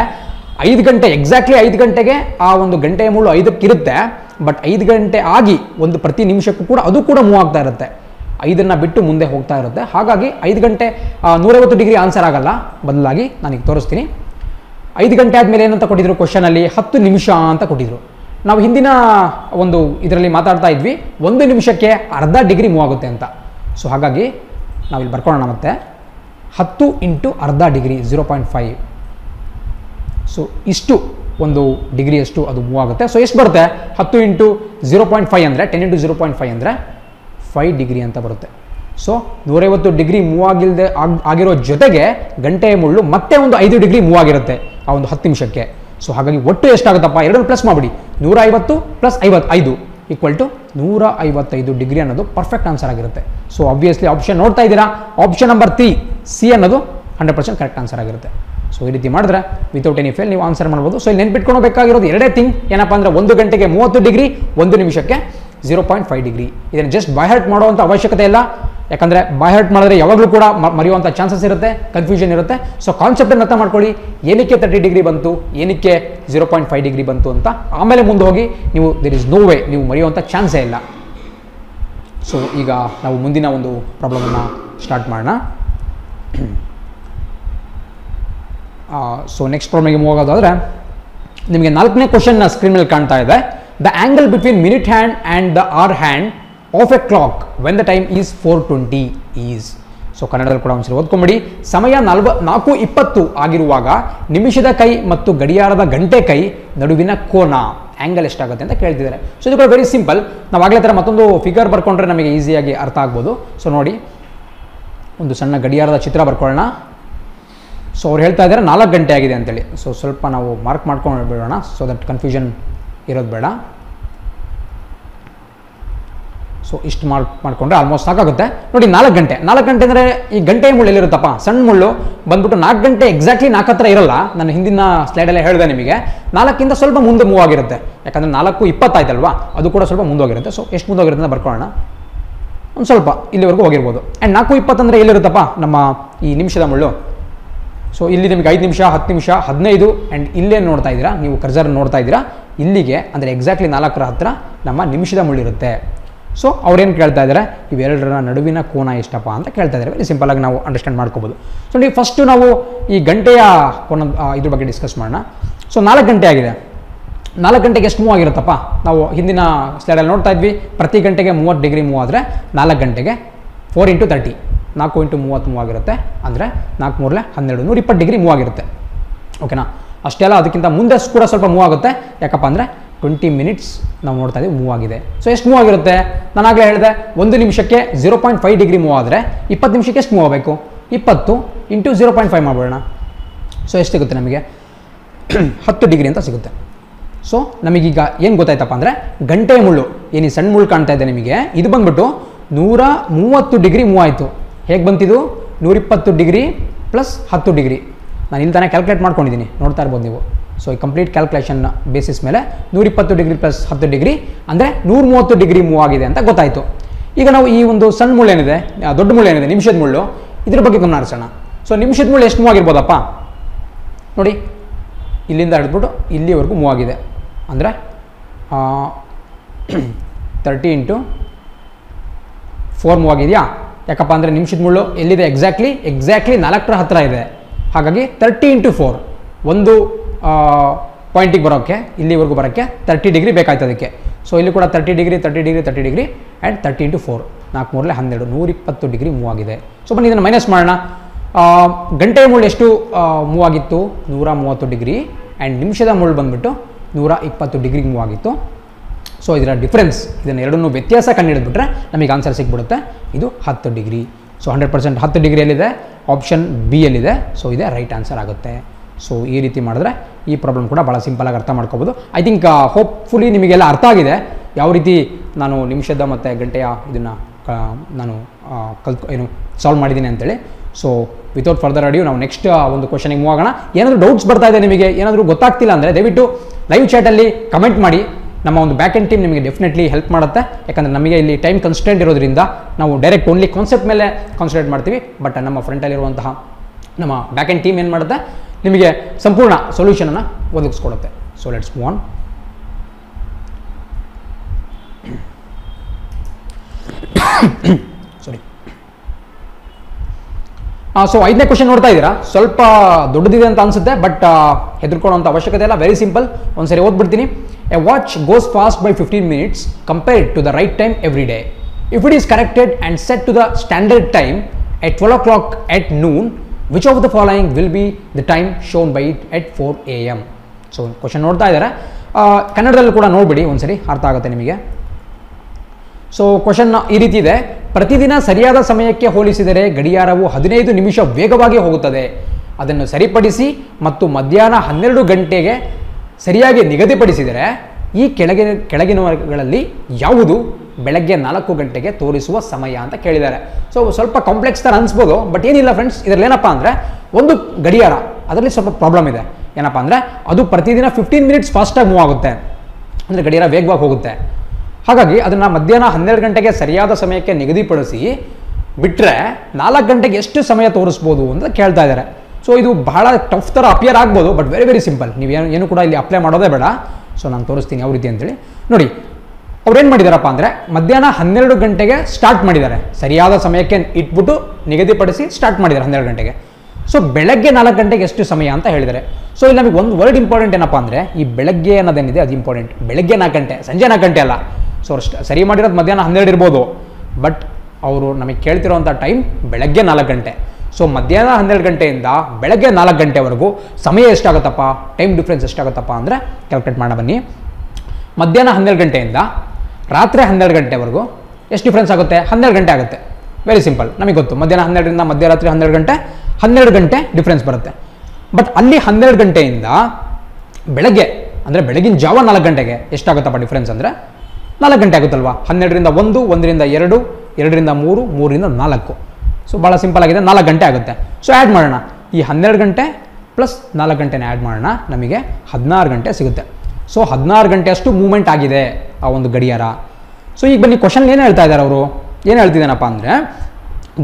ಐದು ಗಂಟೆ ಎಕ್ಸಾಕ್ಟ್ಲಿ ಐದು ಗಂಟೆಗೆ ಆ ಒಂದು ಗಂಟೆಯ ಮುಳ್ಳು ಐದಕ್ಕಿರುತ್ತೆ ಬಟ್ ಐದು ಗಂಟೆ ಆಗಿ ಒಂದು ಪ್ರತಿ ನಿಮಿಷಕ್ಕೂ ಕೂಡ ಅದು ಕೂಡ ಮೂವ್ ಆಗ್ತಾ ಇರುತ್ತೆ. ಐದನ್ನು ಬಿಟ್ಟು ಮುಂದೆ ಹೋಗ್ತಾ ಇರುತ್ತೆ. ಹಾಗಾಗಿ ಐದು ಗಂಟೆ ನೂರೈವತ್ತು ಡಿಗ್ರಿ ಆನ್ಸರ್ ಆಗಲ್ಲ. ಬದಲಾಗಿ ನಾನೀಗ ತೋರಿಸ್ತೀನಿ. ಐದು ಗಂಟೆ ಆದಮೇಲೆ ಏನಂತ ಕೊಟ್ಟಿದ್ರು? ಕ್ವಶನಲ್ಲಿ ಹತ್ತು ನಿಮಿಷ ಅಂತ ಕೊಟ್ಟಿದ್ರು. ನಾವು ಹಿಂದಿನ ಒಂದು ಇದರಲ್ಲಿ ಮಾತಾಡ್ತಾ ಇದ್ವಿ, ಒಂದು ನಿಮಿಷಕ್ಕೆ ಅರ್ಧ ಡಿಗ್ರಿ ಮೂವ್ ಆಗುತ್ತೆ ಅಂತ. ಸೊ ಹಾಗಾಗಿ ನಾವಿಲ್ಲಿ ಬರ್ಕೊಳ್ಳೋಣ ಮತ್ತೆ. ಹತ್ತು ಇಂಟು ಅರ್ಧ degree zero point five. So ಇಷ್ಟು ಒಂದು ಡಿಗ್ರಿಯಷ್ಟು ಅದು ಮೂವ್ ಆಗುತ್ತೆ. ಸೊ ಎಷ್ಟು ಬರುತ್ತೆ? ಹತ್ತು ಇಂಟು ಝೀರೋ ಪಾಯಿಂಟ್ ಫೈವ್ ಅಂದರೆ, ten into zero point five ಅಂದರೆ ಫೈವ್ ಡಿಗ್ರಿ ಅಂತ ಬರುತ್ತೆ. ಸೊ ನೂರೈವತ್ತು ಡಿಗ್ರಿ ಮೂವ್ ಆಗಿಲ್ಲದೆ ಆಗ್ ಆಗಿರೋ ಜೊತೆಗೆ ಗಂಟೆಯ ಮುಳ್ಳು ಮತ್ತೆ ಒಂದು ಐದು ಡಿಗ್ರಿ ಮೂವ್ ಆಗಿರುತ್ತೆ ಆ ಒಂದು ಹತ್ತು ನಿಮಿಷಕ್ಕೆ. ಸೊ ಹಾಗಾಗಿ ಒಟ್ಟು ಎಷ್ಟಾಗುತ್ತಪ್ಪ? ಎರಡನ್ನು ಪ್ಲಸ್ ಮಾಡಿಬಿಡಿ. ನೂರ ಐವತ್ತು ಪ್ಲಸ್ ಐವತ್ತು ಐದು ಈಕ್ವಲ್ ಟು ನೂರ ಐವತ್ತೈದು ಡಿಗ್ರಿ ಅನ್ನೋದು ಪರ್ಫೆಕ್ಟ್ ಆನ್ಸರ್ ಆಗಿರುತ್ತೆ. ಸೊ ಆಬ್ವಿಯಸ್ಲಿ ಆಪ್ಷನ್ ನೋಡ್ತಾ ಇದ್ದೀರಾ? ಆಪ್ಷನ್ ನಂಬರ್ ತ್ರೀ ಸಿ ಅನ್ನೋದು ಹಂಡ್ರೆಡ್ ಪರ್ಸೆಂಟ್ ಕರೆಕ್ಟ್ ಆನ್ಸರ್ ಆಗಿರುತ್ತೆ. ಸೊ ಈ ರೀತಿ ಮಾಡಿದ್ರೆ ವಿತೌಟ್ ಎನಿ ಫೇಲ್ ನೀವು ಆನ್ಸರ್ ಮಾಡ್ಬೋದು. ಸೊ ಇಲ್ಲಿ ನೆನ್ಪಿಟ್ಕೊಂಡು ಬೇಕಾಗಿರೋದು ಎರಡೇ ಥಿಂಗ್ ಏನಪ್ಪ ಅಂದರೆ ಒಂದು ಗಂಟೆಗೆ ಮೂವತ್ತು ಡಿಗ್ರಿ, ಒಂದು ನಿಮಿಷಕ್ಕೆ ಝೀರೋ ಪಾಯಿಂಟ್ ಫೈವ್ ಡಿಗ್ರಿ. ಇದನ್ನು ಜಸ್ಟ್ ಬೈ ಹಾರ್ಟ್ ಮಾಡುವಂಥ ಅವಶ್ಯಕತೆ ಇಲ್ಲ. ಯಾಕಂದರೆ ಬೈ ಹರ್ಟ್ ಮಾಡಿದ್ರೆ ಯಾವಾಗಲೂ ಕೂಡ ಮರೆಯುವಂಥ ಚಾನ್ಸಸ್ ಇರುತ್ತೆ ಕನ್ಫ್ಯೂಷನ್ ಇರುತ್ತೆ. ಸೊ ಕಾನ್ಸೆಪ್ಟನ್ನು ಅರ್ಥ ಮಾಡ್ಕೊಳ್ಳಿ. ಏನಕ್ಕೆ ತರ್ಟಿ ಡಿಗ್ರಿ ಬಂತು, ಏನಕ್ಕೆ ಜೀರೋ ಪಾಯಿಂಟ್ ಫೈವ್ ಡಿಗ್ರಿ ಬಂತು ಅಂತ ಆಮೇಲೆ ಮುಂದೆ ಹೋಗಿ ನೀವು ದೇರ್ ಇಸ್ ನೋ ವೇ ನೀವು ಮರೆಯುವಂಥ ಚಾನ್ಸೇ ಇಲ್ಲ. ಸೊ ಈಗ ನಾವು ಮುಂದಿನ ಒಂದು ಪ್ರಾಬ್ಲಮನ್ನು ಸ್ಟಾರ್ಟ್ ಮಾಡೋಣ. ಸೊ ನೆಕ್ಸ್ಟ್ ಪ್ರಾಬ್ಲಮ್ಗೆ ಮೂವ್ ಆಗೋದಾದ್ರೆ, ನಿಮಗೆ ನಾಲ್ಕನೇ ಕ್ವಶನ್ನ ಸ್ಕ್ರೀನ್ ಮೇಲೆ ಕಾಣ್ತಾ ಇದೆ. The angle between minute hand and the hour hand of a clock when the time is four twenty is so ಕನ್ನಡದಲ್ಲಿ ಕೂಡ ಒಂದ್ಸರಿ ಓದ್ಕೊಂಬಿಡಿ. ಸಮಯ ನಲ್ವ, ನಾಲ್ಕು ಇಪ್ಪತ್ತು ಆಗಿರುವಾಗ ನಿಮಿಷದ ಕೈ ಮತ್ತು ಗಡಿಯಾರದ ಗಂಟೆ ಕೈ ನಡುವಿನ ಕೋನ ಆ್ಯಂಗಲ್ ಎಷ್ಟಾಗುತ್ತೆ ಅಂತ ಕೇಳ್ತಿದ್ದಾರೆ. ಸೊ ಇದು ಕೂಡ ವೆರಿ ಸಿಂಪಲ್ ನಾವು ಆಗಲೇ ಥರ ಮತ್ತೊಂದು ಫಿಗರ್ ಬರ್ಕೊಂಡ್ರೆ ನಮಗೆ ಈಸಿಯಾಗಿ ಅರ್ಥ ಆಗ್ಬೋದು. ಸೊ ನೋಡಿ. ಒಂದು ಸಣ್ಣ ಗಡಿಯಾರದ ಚಿತ್ರ ಬರ್ಕೊಳ್ಳೋಣ. ಸೊ ಅವ್ರು ಹೇಳ್ತಾ ಇದ್ದಾರೆ, ನಾಲ್ಕು ಗಂಟೆ ಆಗಿದೆ ಅಂತೇಳಿ. ಸೊ ಸ್ವಲ್ಪ ನಾವು ಮಾರ್ಕ್ ಮಾಡ್ಕೊಂಡು ಬಿಡೋಣ. ಸೊ ದಟ್ ಕನ್ಫ್ಯೂಷನ್ ಇರೋದು ಬೇಡ. ಸೊ ಇಷ್ಟು ಮಾಡಿ, ಮಾಡಿಕೊಂಡ್ರೆ ಆಲ್ಮೋಸ್ಟ್ ಸಾಕಾಗುತ್ತೆ. ನೋಡಿ, ನಾಲ್ಕು ಗಂಟೆ. ನಾಲ್ಕು ಗಂಟೆ ಅಂದರೆ ಈ ಗಂಟೆ ಮುಳ್ಳು ಎಲ್ಲಿರುತ್ತಪ್ಪ? ಸಣ್ಣ ಮುಳ್ಳು. ಬಂದ್ಬಿಟ್ಟು ನಾಲ್ಕು ಗಂಟೆ ಎಕ್ಸಾಕ್ಟ್ಲಿ ನಾಲ್ಕು ಹತ್ರ ಇರಲ್ಲ. ನಾನು ಹಿಂದಿನ ಸ್ಲೈಡಲ್ಲೇ ಹೇಳಿದೆ ನಿಮಗೆ. ನಾಲ್ಕಿಂದ ಸ್ವಲ್ಪ ಮುಂದೆ ಮೂವ್ ಆಗಿರುತ್ತೆ. ಯಾಕಂದರೆ ನಾಲ್ಕು ಇಪ್ಪತ್ತಾಯ್ತಲ್ವಾ? ಅದು ಕೂಡ ಸ್ವಲ್ಪ ಮುಂದೋಗಿರುತ್ತೆ. ಸೊ ಎಷ್ಟು ಮುಂದೋಗಿರುತ್ತೆ ಅಂತ ಬರ್ಕೊಳ್ಳೋಣ. ಒಂದು ಸ್ವಲ್ಪ ಇಲ್ಲಿವರೆಗೂ ಹೋಗಿರ್ಬೋದು. ಆ್ಯಂಡ್ ನಾಲ್ಕು ಇಪ್ಪತ್ತಂದರೆ ಎಲ್ಲಿರುತ್ತಪ್ಪ? ನಮ್ಮ ಈ ನಿಮಿಷದ ಮುಳ್ಳು. ಸೊ ಇಲ್ಲಿ ನಿಮಗೆ ಐದು ನಿಮಿಷ, ಹತ್ತು ನಿಮಿಷ, ಹದಿನೈದು. ಆ್ಯಂಡ್ ಇಲ್ಲೇ ನೋಡ್ತಾ ಇದ್ದೀರಾ? ನೀವು ಕರ್ಜರ್ ನೋಡ್ತಾ ಇದ್ದೀರಾ? ಇಲ್ಲಿಗೆ, ಅಂದರೆ ಎಕ್ಸಾಕ್ಟ್ಲಿ ನಾಲ್ಕರ ಹತ್ರ ನಮ್ಮ ನಿಮಿಷದ ಮುಳ್ಳಿರುತ್ತೆ ಸೊ ಅವ್ರೇನು ಕೇಳ್ತಾ ಇದ್ದಾರೆ ಇವೆರಡರ ನಡುವಿನ ಕೋನ ಎಷ್ಟಪ್ಪ ಅಂತ ಕೇಳ್ತಾ ಇದ್ದಾರೆ ವೆರಿ ಸಿಂಪಲಾಗಿ ನಾವು ಅಂಡರ್ಸ್ಟ್ಯಾಂಡ್ ಮಾಡ್ಕೋಬೋದು. ಸೊ ನೀವು ಫಸ್ಟು ನಾವು ಈ ಗಂಟೆಯ ಕೋನ ಇದ್ರ ಬಗ್ಗೆ ಡಿಸ್ಕಸ್ ಮಾಡೋಣ. ಸೊ ನಾಲ್ಕು ಗಂಟೆ ಆಗಿದೆ. ನಾಲ್ಕು ಗಂಟೆಗೆ ಎಷ್ಟು ಮೂವ್ ಆಗಿರುತ್ತಪ್ಪ? ನಾವು ಹಿಂದಿನ ಸ್ಲೈಡಲ್ಲಿ ನೋಡ್ತಾ ಇದ್ವಿ. ಪ್ರತಿ ಗಂಟೆಗೆ ಮೂವತ್ತು ಡಿಗ್ರಿ ಮೂವ್ ಆದರೆ ನಾಲ್ಕು ಗಂಟೆಗೆ ಫೋರ್ ಇಂಟು ತರ್ಟಿ ನಾಲ್ಕು ಇಂಟು ಮೂವತ್ತು ಮೂವ್ ಆಗಿರುತ್ತೆ. ಅಂದರೆ ನಾಲ್ಕು ಮೂರಲೆ ಹನ್ನೆರಡು, ನೂರ ಇಪ್ಪತ್ತು ಡಿಗ್ರಿ ಮೂವ್ ಆಗಿರುತ್ತೆ. ಓಕೆನಾ ಅಷ್ಟೇ ಅಲ್ಲ ಅದಕ್ಕಿಂತ ಮುಂದೆ ಕೂಡ ಸ್ವಲ್ಪ ಮೂವ್ ಆಗುತ್ತೆ. ಯಾಕಪ್ಪ ಅಂದರೆ ಟ್ವೆಂಟಿ ಮಿನಿಟ್ಸ್ ನಾವು ನೋಡ್ತಾ ಇದ್ದೀವಿ ಮೂವ್ ಆಗಿದೆ. ಸೊ ಎಷ್ಟು ಮೂವ್ ಆಗಿರುತ್ತೆ? ನಾನಾಗಲೇ ಹೇಳಿದೆ, ಒಂದು ನಿಮಿಷಕ್ಕೆ zero point five degree move ಆದರೆ ಇಪ್ಪತ್ತು ನಿಮಿಷಕ್ಕೆ ಎಷ್ಟು ಮೂವ್ ಆಗಬೇಕು? ಇಪ್ಪತ್ತು ಇಂಟು ಜೀರೋ ಪಾಯಿಂಟ್ ಫೈವ್ ಮಾಡ್ಬೋಣ ಸೊ ಎಷ್ಟು ಸಿಗುತ್ತೆ ನಮಗೆ? ಹತ್ತು ಡಿಗ್ರಿ ಅಂತ ಸಿಗುತ್ತೆ. ಸೊ ನಮಗೀಗ ಏನು ಗೊತ್ತಾಯ್ತಪ್ಪ ಅಂದರೆ ಗಂಟೆ ಮುಳ್ಳು, ಏನು ಈ ಸಣ್ಣ ಮುಳ್ಳು ಕಾಣ್ತಾ ಇದೆ ನಿಮಗೆ? ಇದು ಬಂದ್ಬಿಟ್ಟು ನೂರ ಮೂವತ್ತು ಡಿಗ್ರಿ ಮೂವ್ ಆಯಿತು. ಹೇಗೆ ಬಂತಿದು? ನೂರಿಪ್ಪತ್ತು ಡಿಗ್ರಿ ಪ್ಲಸ್ ಹತ್ತು ಡಿಗ್ರಿ ನಾನು ಇಲ್ಲಿ ತಾನೇ ಕ್ಯಾಲ್ಕುಲೇಟ್ ಮಾಡ್ಕೊಂಡಿದ್ದೀನಿ, ನೋಡ್ತಾ ಇರ್ಬೋದು ನೀವು. ಸೊ ಈ ಕಂಪ್ಲೀಟ್ ಕ್ಯಾಲ್ಕುಲೇಷನ್ ಬೇಸಿಸ್ ಮೇಲೆ ನೂರಿಪ್ಪತ್ತು ಡಿಗ್ರಿ ಪ್ಲಸ್ ಹತ್ತು ಡಿಗ್ರಿ ಅಂದರೆ ನೂರ ಮೂವತ್ತು ಡಿಗ್ರಿ ಮೂವ್ ಆಗಿದೆ ಅಂತ ಗೊತ್ತಾಯಿತು. ಈಗ ನಾವು ಈ ಒಂದು ಸಣ್ಣ ಮುಳ್ಳು ಏನಿದೆ ದೊಡ್ಡ ಮುಳ್ಳು ಏನಿದೆ, ನಿಮಿಷದ ಮುಳ್ಳು, ಇದ್ರ ಬಗ್ಗೆ ಗಮನ ಹರಿಸೋಣ. ಸೊ ನಿಮಿಷದ ಮುಳ್ಳು ಎಷ್ಟು ಮೂವ್ ಆಗಿರ್ಬೋದಪ್ಪ? ನೋಡಿ, ಇಲ್ಲಿಂದ ಹಿಡಿದ್ಬಿಟ್ಟು ಇಲ್ಲಿವರೆಗೂ ಮೂವ್ ಆಗಿದೆ. ಅಂದರೆ ತರ್ಟಿ ಇಂಟು ಫೋರ್ ಮೂವ್ ಆಗಿದೆಯಾ? ಯಾಕಪ್ಪ ಅಂದರೆ ನಿಮಿಷದ ಮುಳ್ಳು ಎಲ್ಲಿದೆ? ಎಕ್ಸಾಕ್ಟ್ಲಿ ಎಕ್ಸಾಕ್ಟ್ಲಿ ನಾಲ್ಕರ ಹತ್ತಿರ ಇದೆ. ಹಾಗಾಗಿ ತರ್ಟಿ ಇಂಟು ಫೋರ್ ಒಂದು ಪಾಯಿಂಟಿಗೆ ಬರೋಕ್ಕೆ, ಇಲ್ಲಿವರೆಗೂ ಬರೋಕ್ಕೆ ತರ್ಟಿ ಡಿಗ್ರಿ ಬೇಕಾಯ್ತು ಅದಕ್ಕೆ. ಸೊ ಇಲ್ಲಿ ಕೂಡ thirty degree thirty degree thirty degree and thirty into four ನಾಲ್ಕು ಮೂರಲೆ ಹನ್ನೆರಡು, ನೂರಿಪ್ಪತ್ತು ಡಿಗ್ರಿ ಮೂವ್ ಆಗಿದೆ. ಸೊ ಬನ್ನಿ, ಇದನ್ನು ಮೈನಸ್ ಮಾಡೋಣ. ಗಂಟೆ ಮುಳ್ಳು ಎಷ್ಟು? ಮೂವ್ ಆಗಿತ್ತು. ನೂರ ಮೂವತ್ತು ಡಿಗ್ರಿ ಆ್ಯಂಡ್ ನಿಮಿಷದ ಮುಳ್ಳು ಬಂದುಬಿಟ್ಟು ನೂರ ಇಪ್ಪತ್ತು ಡಿಗ್ರಿ ಮೂವ್ ಆಗಿತ್ತು. ಸೊ ಇದರ ಡಿಫ್ರೆನ್ಸ್ ಇದನ್ನು ಎರಡನ್ನೂ ವ್ಯತ್ಯಾಸ ಕಂಡುಹಿಡಿದ್ಬಿಟ್ರೆ ನಮಗೆ ಆನ್ಸರ್ ಸಿಕ್ಬಿಡುತ್ತೆ. ಇದು ಹತ್ತು ಡಿಗ್ರಿ ಸೊ ಹಂಡ್ರೆಡ್ ಪರ್ಸೆಂಟ್ ಹತ್ತು ಡಿಗ್ರಿಯಲ್ಲಿದೆ ಆಪ್ಷನ್ ಬಿ ಯಲ್ಲಿದೆ ಸೊ ಇದೆ ರೈಟ್ ಆನ್ಸರ್ ಆಗುತ್ತೆ. ಸೊ ಈ ರೀತಿ ಮಾಡಿದ್ರೆ ಈ ಪ್ರಾಬ್ಲಮ್ ಕೂಡ ಭಾಳ ಸಿಂಪಲಾಗಿ ಅರ್ಥ ಮಾಡ್ಕೋಬೋದು. ಐ ಥಿಂಕ್ ಹೋಪ್ಫುಲಿ ನಿಮಗೆಲ್ಲ ಅರ್ಥ ಆಗಿದೆ. ಯಾವ ರೀತಿ ನಾನು ನಿಮಿಷದ ಮತ್ತು ಗಂಟೆಯ ಇದನ್ನು ನಾನು ಕಲ್ತು ಏನು ಸಾಲ್ವ್ ಮಾಡಿದ್ದೀನಿ ಅಂತೇಳಿ. ಸೊ ವಿತೌಟ್ ಫರ್ದರ್ ಅಡಿಯು ನಾವು ನೆಕ್ಸ್ಟ್ ಒಂದು ಕ್ವಶನಿಗೆ ಮೂವ್ ಆಗೋಣ. ಏನಾದರೂ ಡೌಟ್ಸ್ ಬರ್ತಾ ಇದೆ ನಿಮಗೆ, ಏನಾದರೂ ಗೊತ್ತಾಗ್ತಿಲ್ಲ ಅಂದರೆ ದಯವಿಟ್ಟು ಲೈವ್ ಚಾಟಲ್ಲಿ ಕಮೆಂಟ್ ಮಾಡಿ. ನಮ್ಮ ಒಂದು ಬ್ಯಾಕ್ ಎಂಡ್ ಟೀಮ್ ನಿಮಗೆ ಡೆಫಿನೆಟ್ಲಿ ಹೆಲ್ಪ್ ಮಾಡುತ್ತೆ. ಯಾಕಂದರೆ ನಮಗೆ ಇಲ್ಲಿ ಟೈಮ್ ಕನ್ಸ್ಟೆಂಟ್ ಇರೋದ್ರಿಂದ ನಾವು ಡೈರೆಕ್ಟ್ ಓನ್ಲಿ ಕಾನ್ಸೆಪ್ಟ್ ಮೇಲೆ ಕಾನ್ಸಂಟ್ರೇಟ್ ಮಾಡ್ತೀವಿ. ಬಟ್ ನಮ್ಮ ಫ್ರಂಟಲ್ಲಿರುವಂತಹ ನಮ್ಮ ಬ್ಯಾಕ್ ಎಂಡ್ ಟೀಮ್ ಏನು ಮಾಡುತ್ತೆ? ನಿಮಗೆ ಸಂಪೂರ್ಣ ಸೊಲ್ಯೂಷನನ್ನು ಒದಗಿಸ್ಕೊಡುತ್ತೆ. So let's move on sorry so ಐದನೇ ಕ್ವಶನ್ ನೋಡ್ತಾ ಇದ್ದೀರಾ? ಸ್ವಲ್ಪ ದೊಡ್ಡದಿದೆ ಅಂತ ಅನ್ಸುತ್ತೆ ಬಟ್ ಹೆದರ್ಕೊಳ್ಳೋಂಥ ಅವಶ್ಯಕತೆ ಇಲ್ಲ. ವೆರಿ ಸಿಂಪಲ್ ಒಂದ್ಸರಿ ಓದ್ಬಿಡ್ತೀನಿ. A watch goes fast by fifteen minutes compared to the right time every day if it is corrected and set to the standard time at twelve o'clock at noon which of the following will be the time shown by it at four A M so question ನೋಡ್ತಾ ಇದ್ದಾರೆ. ಕನ್ನಡದಲ್ಲೂ ಕೂಡ ನೋಡ್ಬಿಡಿ, ಒಂದ್ಸರಿ ಅರ್ಥ ಆಗುತ್ತೆ ನಿಮಗೆ. So question ಈ ರೀತಿ ಇದೆ. ಪ್ರತಿದಿನ ಸರಿಯಾದ ಸಮಯಕ್ಕೆ ಹೋಲಿಸಿದರೆ ಗಡಿಯಾರವು ಹದಿನೈದು ನಿಮಿಷ ವೇಗವಾಗಿ ಹೋಗುತ್ತದೆ. ಅದನ್ನು ಸರಿಪಡಿಸಿ ಮತ್ತು ಮಧ್ಯಾಹ್ನ ಹನ್ನೆರಡು ಗಂಟೆಗೆ ಸರಿಯಾಗಿ ನಿಗದಿಪಡಿಸಿದರೆ ಈ ಕೆಳಗಿನ ಕೆಳಗಿನವರ್ಗಗಳಲ್ಲಿ ಯಾವುದು ಬೆಳಗ್ಗೆ ನಾಲ್ಕು ಗಂಟೆಗೆ ತೋರಿಸುವ ಸಮಯ ಅಂತ ಕೇಳಿದ್ದಾರೆ. ಸೊ ಸ್ವಲ್ಪ ಕಾಂಪ್ಲೆಕ್ಸ್ ಥರ ಅನಿಸ್ಬೋದು ಬಟ್ ಏನಿಲ್ಲ ಫ್ರೆಂಡ್ಸ್ ಇದರಲ್ಲಿ ಏನಪ್ಪ ಅಂದರೆ ಒಂದು ಗಡಿಯಾರ, ಅದರಲ್ಲಿ ಸ್ವಲ್ಪ ಪ್ರಾಬ್ಲಮ್ ಇದೆ. ಏನಪ್ಪ ಅಂದರೆ ಅದು ಪ್ರತಿದಿನ ಫಿಫ್ಟೀನ್ ಮಿನಿಟ್ಸ್ ಫಾಸ್ಟಾಗಿ ಮೂವ್ ಆಗುತ್ತೆ. ಅಂದರೆ ಗಡಿಯಾರ ವೇಗವಾಗಿ ಹೋಗುತ್ತೆ. ಹಾಗಾಗಿ ಅದನ್ನು ಮಧ್ಯಾಹ್ನ ಹನ್ನೆರಡು ಗಂಟೆಗೆ ಸರಿಯಾದ ಸಮಯಕ್ಕೆ ನಿಗದಿಪಡಿಸಿ ಬಿಟ್ಟರೆ ನಾಲ್ಕು ಗಂಟೆಗೆ ಎಷ್ಟು ಸಮಯ ತೋರಿಸ್ಬೋದು ಅಂತ ಕೇಳ್ತಾ ಇದ್ದಾರೆ. ಸೊ ಇದು ಬಹಳ ಟಫ್ ಥರ ಅಪಿಯರ್ ಆಗ್ಬೋದು ಬಟ್ ವೆರಿ ವೆರಿ ಸಿಂಪಲ್ ನೀವು ಏನು ಏನು ಕೂಡ ಇಲ್ಲಿ ಅಪ್ಲೈ ಮಾಡೋದೇ ಬೇಡ. ಸೊ ನಾನು ತೋರಿಸ್ತೀನಿ ಯಾವ ರೀತಿ ಅಂತೇಳಿ. ನೋಡಿ, ಅವ್ರೇನು ಮಾಡಿದಾರಪ್ಪ ಅಂದರೆ ಮಧ್ಯಾಹ್ನ ಹನ್ನೆರಡು ಗಂಟೆಗೆ ಸ್ಟಾರ್ಟ್ ಮಾಡಿದ್ದಾರೆ. ಸರಿಯಾದ ಸಮಯಕ್ಕೆ ಇಟ್ಬಿಟ್ಟು ನಿಗದಿಪಡಿಸಿ ಸ್ಟಾರ್ಟ್ ಮಾಡಿದ್ದಾರೆ ಹನ್ನೆರಡು ಗಂಟೆಗೆ. ಸೊ ಬೆಳಗ್ಗೆ ನಾಲ್ಕು ಗಂಟೆಗೆ ಎಷ್ಟು ಸಮಯ ಅಂತ ಹೇಳಿದ್ದಾರೆ. ಸೊ ಇಲ್ಲಿ ನಮಗೆ ಒಂದು ವರ್ಡ್ ಇಂಪಾರ್ಟೆಂಟ್ ಏನಪ್ಪ ಅಂದರೆ ಈ ಬೆಳಗ್ಗೆ ಅನ್ನೋದೇನಿದೆ ಅದು ಇಂಪಾರ್ಟೆಂಟ್ ಬೆಳಗ್ಗೆ ನಾಲ್ಕು ಗಂಟೆ, ಸಂಜೆ ನಾಲ್ಕು ಗಂಟೆ ಅಲ್ಲ. ಸೊ ಅಷ್ಟು ಸರಿ ಮಾಡಿರೋದು ಮಧ್ಯಾಹ್ನ ಹನ್ನೆರಡು ಇರ್ಬೋದು. ಬಟ್ ಅವರು ನಮಗೆ ಕೇಳ್ತಿರೋವಂಥ ಟೈಮ್ ಬೆಳಗ್ಗೆ ನಾಲ್ಕು ಗಂಟೆ. ಸೊ ಮಧ್ಯಾಹ್ನ ಹನ್ನೆರಡು ಗಂಟೆಯಿಂದ ಬೆಳಗ್ಗೆ ನಾಲ್ಕು ಗಂಟೆವರೆಗೂ ಸಮಯ ಎಷ್ಟಾಗುತ್ತಪ್ಪ? ಟೈಮ್ ಡಿಫ್ರೆನ್ಸ್ ಎಷ್ಟಾಗುತ್ತಪ್ಪ ಅಂದರೆ ಕ್ಯಾಲ್ಕುಲೇಟ್ ಮಾಡೋಣ ಬನ್ನಿ. ಮಧ್ಯಾಹ್ನ ಹನ್ನೆರಡು ಗಂಟೆಯಿಂದ ರಾತ್ರಿ ಹನ್ನೆರಡು ಗಂಟೆವರೆಗೂ ಎಷ್ಟು ಡಿಫ್ರೆನ್ಸ್ ಆಗುತ್ತೆ? ಹನ್ನೆರಡು ಗಂಟೆ ಆಗುತ್ತೆ. ವೆರಿ ಸಿಂಪಲ್ ನಮಗೆ ಗೊತ್ತು. ಮಧ್ಯಾಹ್ನ ಹನ್ನೆರಡರಿಂದ ಮಧ್ಯರಾತ್ರಿ ಹನ್ನೆರಡು ಗಂಟೆ ಹನ್ನೆರಡು ಗಂಟೆ ಡಿಫ್ರೆನ್ಸ್ ಬರುತ್ತೆ. ಬಟ್ ಅಲ್ಲಿ ಹನ್ನೆರಡು ಗಂಟೆಯಿಂದ ಬೆಳಗ್ಗೆ, ಅಂದರೆ ಬೆಳಗಿನ ಜಾವ ನಾಲ್ಕು ಗಂಟೆಗೆ ಎಷ್ಟಾಗುತ್ತಪ್ಪ ಡಿಫ್ರೆನ್ಸ್ ಅಂದರೆ ನಾಲ್ಕು ಗಂಟೆ ಆಗುತ್ತಲ್ವಾ? ಹನ್ನೆರಡರಿಂದ ಒಂದು, ಒಂದರಿಂದ ಎರಡು, ಎರಡರಿಂದ ಮೂರು, ಮೂರರಿಂದ ನಾಲ್ಕು. ಸೊ ಭಾಳ ಸಿಂಪಲ್ ಆಗಿದೆ. ನಾಲ್ಕು ಗಂಟೆ ಆಗುತ್ತೆ. ಸೊ ಆ್ಯಡ್ ಮಾಡೋಣ. ಈ ಹನ್ನೆರಡು ಗಂಟೆ ಪ್ಲಸ್ ನಾಲ್ಕು ಗಂಟೆನ ಆ್ಯಡ್ ಮಾಡೋಣ. ನಮಗೆ ಹದಿನಾರು ಗಂಟೆ ಸಿಗುತ್ತೆ. ಸೊ ಹದಿನಾರು ಗಂಟೆ ಅಷ್ಟು ಮೂವ್ಮೆಂಟ್ ಆಗಿದೆ ಆ ಒಂದು ಗಡಿಯಾರ. ಸೊ ಈಗ ಬನ್ನಿ ಕ್ವಶನ್ ಏನು ಹೇಳ್ತಾ ಇದ್ದಾರೆ ಅವರು? ಏನು ಹೇಳ್ತಿದ್ದಾನಪ್ಪ ಅಂದರೆ,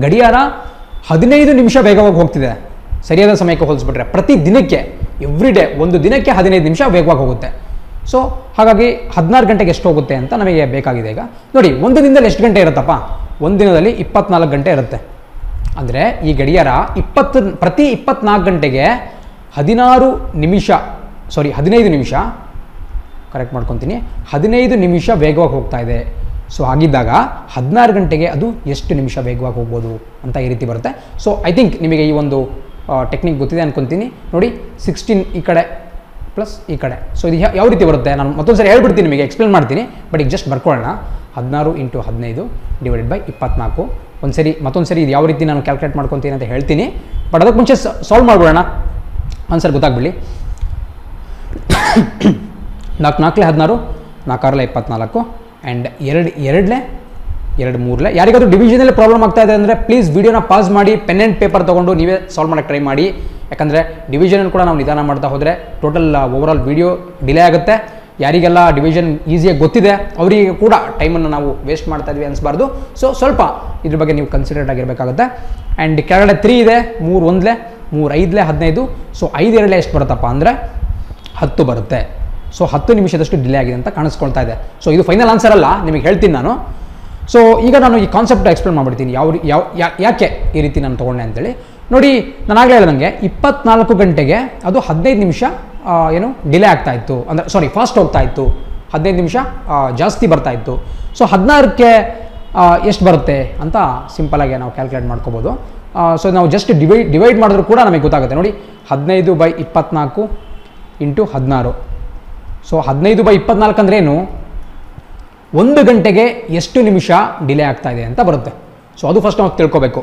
ಗಡಿಯಾರ ಹದಿನೈದು ನಿಮಿಷ ವೇಗವಾಗಿ ಹೋಗ್ತಿದೆ. ಸರಿಯಾದ ಸಮಯಕ್ಕೆ ಹೋಲಿಸ್ಬಿಟ್ರೆ ಪ್ರತಿ ದಿನಕ್ಕೆ ಎವ್ರಿ ಡೇ ಒಂದು ದಿನಕ್ಕೆ ಹದಿನೈದು ನಿಮಿಷ ವೇಗವಾಗಿ ಹೋಗುತ್ತೆ. ಸೊ ಹಾಗಾಗಿ ಹದಿನಾರು ಗಂಟೆಗೆ ಎಷ್ಟು ಹೋಗುತ್ತೆ ಅಂತ ನಮಗೆ ಬೇಕಾಗಿದೆ ಈಗ. ನೋಡಿ ಒಂದು ದಿನದಲ್ಲಿ ಎಷ್ಟು ಗಂಟೆ ಇರುತ್ತಪ್ಪ? ಒಂದು ದಿನದಲ್ಲಿ ಇಪ್ಪತ್ನಾಲ್ಕು ಗಂಟೆ ಇರುತ್ತೆ. ಅಂದರೆ ಈ ಗಡಿಯಾರ ಇಪ್ಪತ್ತು, ಪ್ರತಿ ಇಪ್ಪತ್ನಾಲ್ಕು ಗಂಟೆಗೆ ಹದಿನಾರು ನಿಮಿಷ ಸಾರಿ ಹದಿನೈದು ನಿಮಿಷ ಕರೆಕ್ಟ್ ಮಾಡ್ಕೊತೀನಿ, ಹದಿನೈದು ನಿಮಿಷ ವೇಗವಾಗಿ ಹೋಗ್ತಾ ಇದೆ. ಸೊ ಹಾಗಿದ್ದಾಗ ಹದಿನಾರು ಗಂಟೆಗೆ ಅದು ಎಷ್ಟು ನಿಮಿಷ ವೇಗವಾಗಿ ಹೋಗ್ಬೋದು ಅಂತ ಈ ರೀತಿ ಬರುತ್ತೆ. ಸೊ ಐ ಥಿಂಕ್ ನಿಮಗೆ ಈ ಒಂದು ಟೆಕ್ನಿಕ್ ಗೊತ್ತಿದೆ ಅನ್ಕೊತೀನಿ. ನೋಡಿ ಸಿಕ್ಸ್ಟೀನ್ ಈ ಕಡೆ ಪ್ಲಸ್ ಈ ಕಡೆ. ಸೊ ಇದು ಯಾವ ರೀತಿ ಬರುತ್ತೆ? ನಾನು ಮತ್ತೊಂದು ಸರಿ ಹೇಳ್ಬಿಡ್ತೀನಿ ನಿಮಗೆ ಎಕ್ಸ್ಪ್ಲೇನ್ ಮಾಡ್ತೀನಿ. ಬಟ್ ಈಗ ಜಸ್ಟ್ ಬರ್ಕೊಳ್ಳೋಣ. ಹದಿನಾರು ಇಂಟು ಹದಿನೈದು ಡಿವೈಡೆಡ್ ಬೈ ಇಪ್ಪತ್ನಾಲ್ಕು. ಒಂದು ಸರಿ, ಮತ್ತೊಂದು ಸರಿ ಇದು ಯಾವ ರೀತಿ ನಾನು ಕ್ಯಾಲ್ಕುಲೇಟ್ ಮಾಡ್ಕೊತೀನಿ ಅಂತ ಹೇಳ್ತೀನಿ. ಬಟ್ ಅದಕ್ಕೆ ಮುಂಚೆ ಸಾಲ್ವ್ ಮಾಡ್ಬಿಡೋಣ. ಆನ್ಸರ್ ಗೊತ್ತಾಗ್ಬಿಡಿ ನಾಲ್ಕು ನಾಲ್ಕಲೆ ಹದಿನಾರು, ನಾಲ್ಕಾರಲೆ ಇಪ್ಪತ್ನಾಲ್ಕು ಆ್ಯಂಡ್ ಎರಡು, ಎರಡಲೆ, ಎರಡು ಮೂರಲೆ. ಯಾರಿಗಾದ್ರೂ ಡಿವಿಷನಲ್ಲಿ ಪ್ರಾಬ್ಲಮ್ ಆಗ್ತಾ ಇದೆ ಅಂದರೆ ಪ್ಲೀಸ್ ವೀಡಿಯೋನ ಪಾಸ್ ಮಾಡಿ ಪೆನ್ ಆ್ಯಂಡ್ ಪೇಪರ್ ತೊಗೊಂಡು ನೀವೇ ಸಾಲ್ವ್ ಮಾಡೋಕೆ ಟ್ರೈ ಮಾಡಿ. ಯಾಕಂದರೆ ಡಿವಿಷನ್ ಕೂಡ ನಾವು ನಿಧಾನ ಮಾಡ್ತಾ ಹೋದರೆ ಟೋಟಲ್ ಓವರಾಲ್ ವಿಡಿಯೋ ಡಿಲೇ ಆಗುತ್ತೆ. ಯಾರಿಗೆಲ್ಲ ಡಿವಿಷನ್ ಈಸಿಯಾಗಿ ಗೊತ್ತಿದೆ, ಅವರಿಗೆ ಕೂಡ ಟೈಮನ್ನು ನಾವು ವೇಸ್ಟ್ ಮಾಡ್ತಾ ಇದ್ವಿ ಅನಿಸ್ಬಾರ್ದು. ಸೊ ಸ್ವಲ್ಪ ಇದ್ರ ಬಗ್ಗೆ ನೀವು ಕನ್ಸಿಡರ್ಡ್ ಆಗಿರಬೇಕಾಗುತ್ತೆ. ಆ್ಯಂಡ್ ಕೆಳಗಡೆ ತ್ರೀ ಇದೆ, ಮೂರು ಒಂದಲೇ, ಮೂರು ಐದಲೇ, ಹದಿನೈದು. ಸೊ ಐದು ಎರಡಲೇ ಎಷ್ಟು ಬರುತ್ತಪ್ಪ ಅಂದರೆ ಹತ್ತು ಬರುತ್ತೆ. ಸೊ ಹತ್ತು ನಿಮಿಷದಷ್ಟು ಡಿಲೇ ಆಗಿದೆ ಅಂತ ಕಾಣಿಸ್ಕೊಳ್ತಾ ಇದೆ. ಸೊ ಇದು ಫೈನಲ್ ಆನ್ಸರ್ ಅಲ್ಲ, ನಿಮಗೆ ಹೇಳ್ತೀನಿ ನಾನು. ಸೊ ಈಗ ನಾನು ಈ ಕಾನ್ಸೆಪ್ಟ್ ಎಕ್ಸ್ಪ್ಲೇನ್ ಮಾಡಿಬಿಡ್ತೀನಿ. ಯಾವ ಯಾಕೆ ಈ ರೀತಿ ನಾನು ತೊಗೊಂಡೆ ಅಂತೇಳಿ. ನೋಡಿ, ನಾನು ಆಗಲೇ ನನಗೆ ಇಪ್ಪತ್ನಾಲ್ಕು ಗಂಟೆಗೆ ಅದು ಹದಿನೈದು ನಿಮಿಷ ಏನು ಡಿಲೇ ಆಗ್ತಾ ಇತ್ತು. ಅಂದರೆ ಸಾರಿ ಫಾಸ್ಟ್ ಹೋಗ್ತಾ ಇತ್ತು. ಹದಿನೈದು ನಿಮಿಷ ಜಾಸ್ತಿ ಬರ್ತಾ ಇತ್ತು. ಸೊ ಹದಿನಾರಕ್ಕೆ ಎಷ್ಟು ಬರುತ್ತೆ ಅಂತ ಸಿಂಪಲಾಗಿ ನಾವು ಕ್ಯಾಲ್ಕುಲೇಟ್ ಮಾಡ್ಕೋಬೋದು. ಸೊ ನಾವು ಜಸ್ಟ್ ಡಿವೈಡ್ ಡಿವೈಡ್ ಮಾಡಿದ್ರು ಕೂಡ ನಮಗೆ ಗೊತ್ತಾಗುತ್ತೆ. ನೋಡಿ, ಹದಿನೈದು ಬೈ ಇಪ್ಪತ್ನಾಲ್ಕು ಇಂಟು ಹದಿನಾರು. ಸೊ ಹದಿನೈದು ಬೈ ಇಪ್ಪತ್ನಾಲ್ಕು ಅಂದ್ರೆ ಏನು? ಒಂದು ಗಂಟೆಗೆ ಎಷ್ಟು ನಿಮಿಷ ಡಿಲೇ ಆಗ್ತಾ ಇದೆ ಅಂತ ಬರುತ್ತೆ. ಸೊ ಅದು ಫಸ್ಟ್ ನಾವು ತಿಳ್ಕೊಬೇಕು.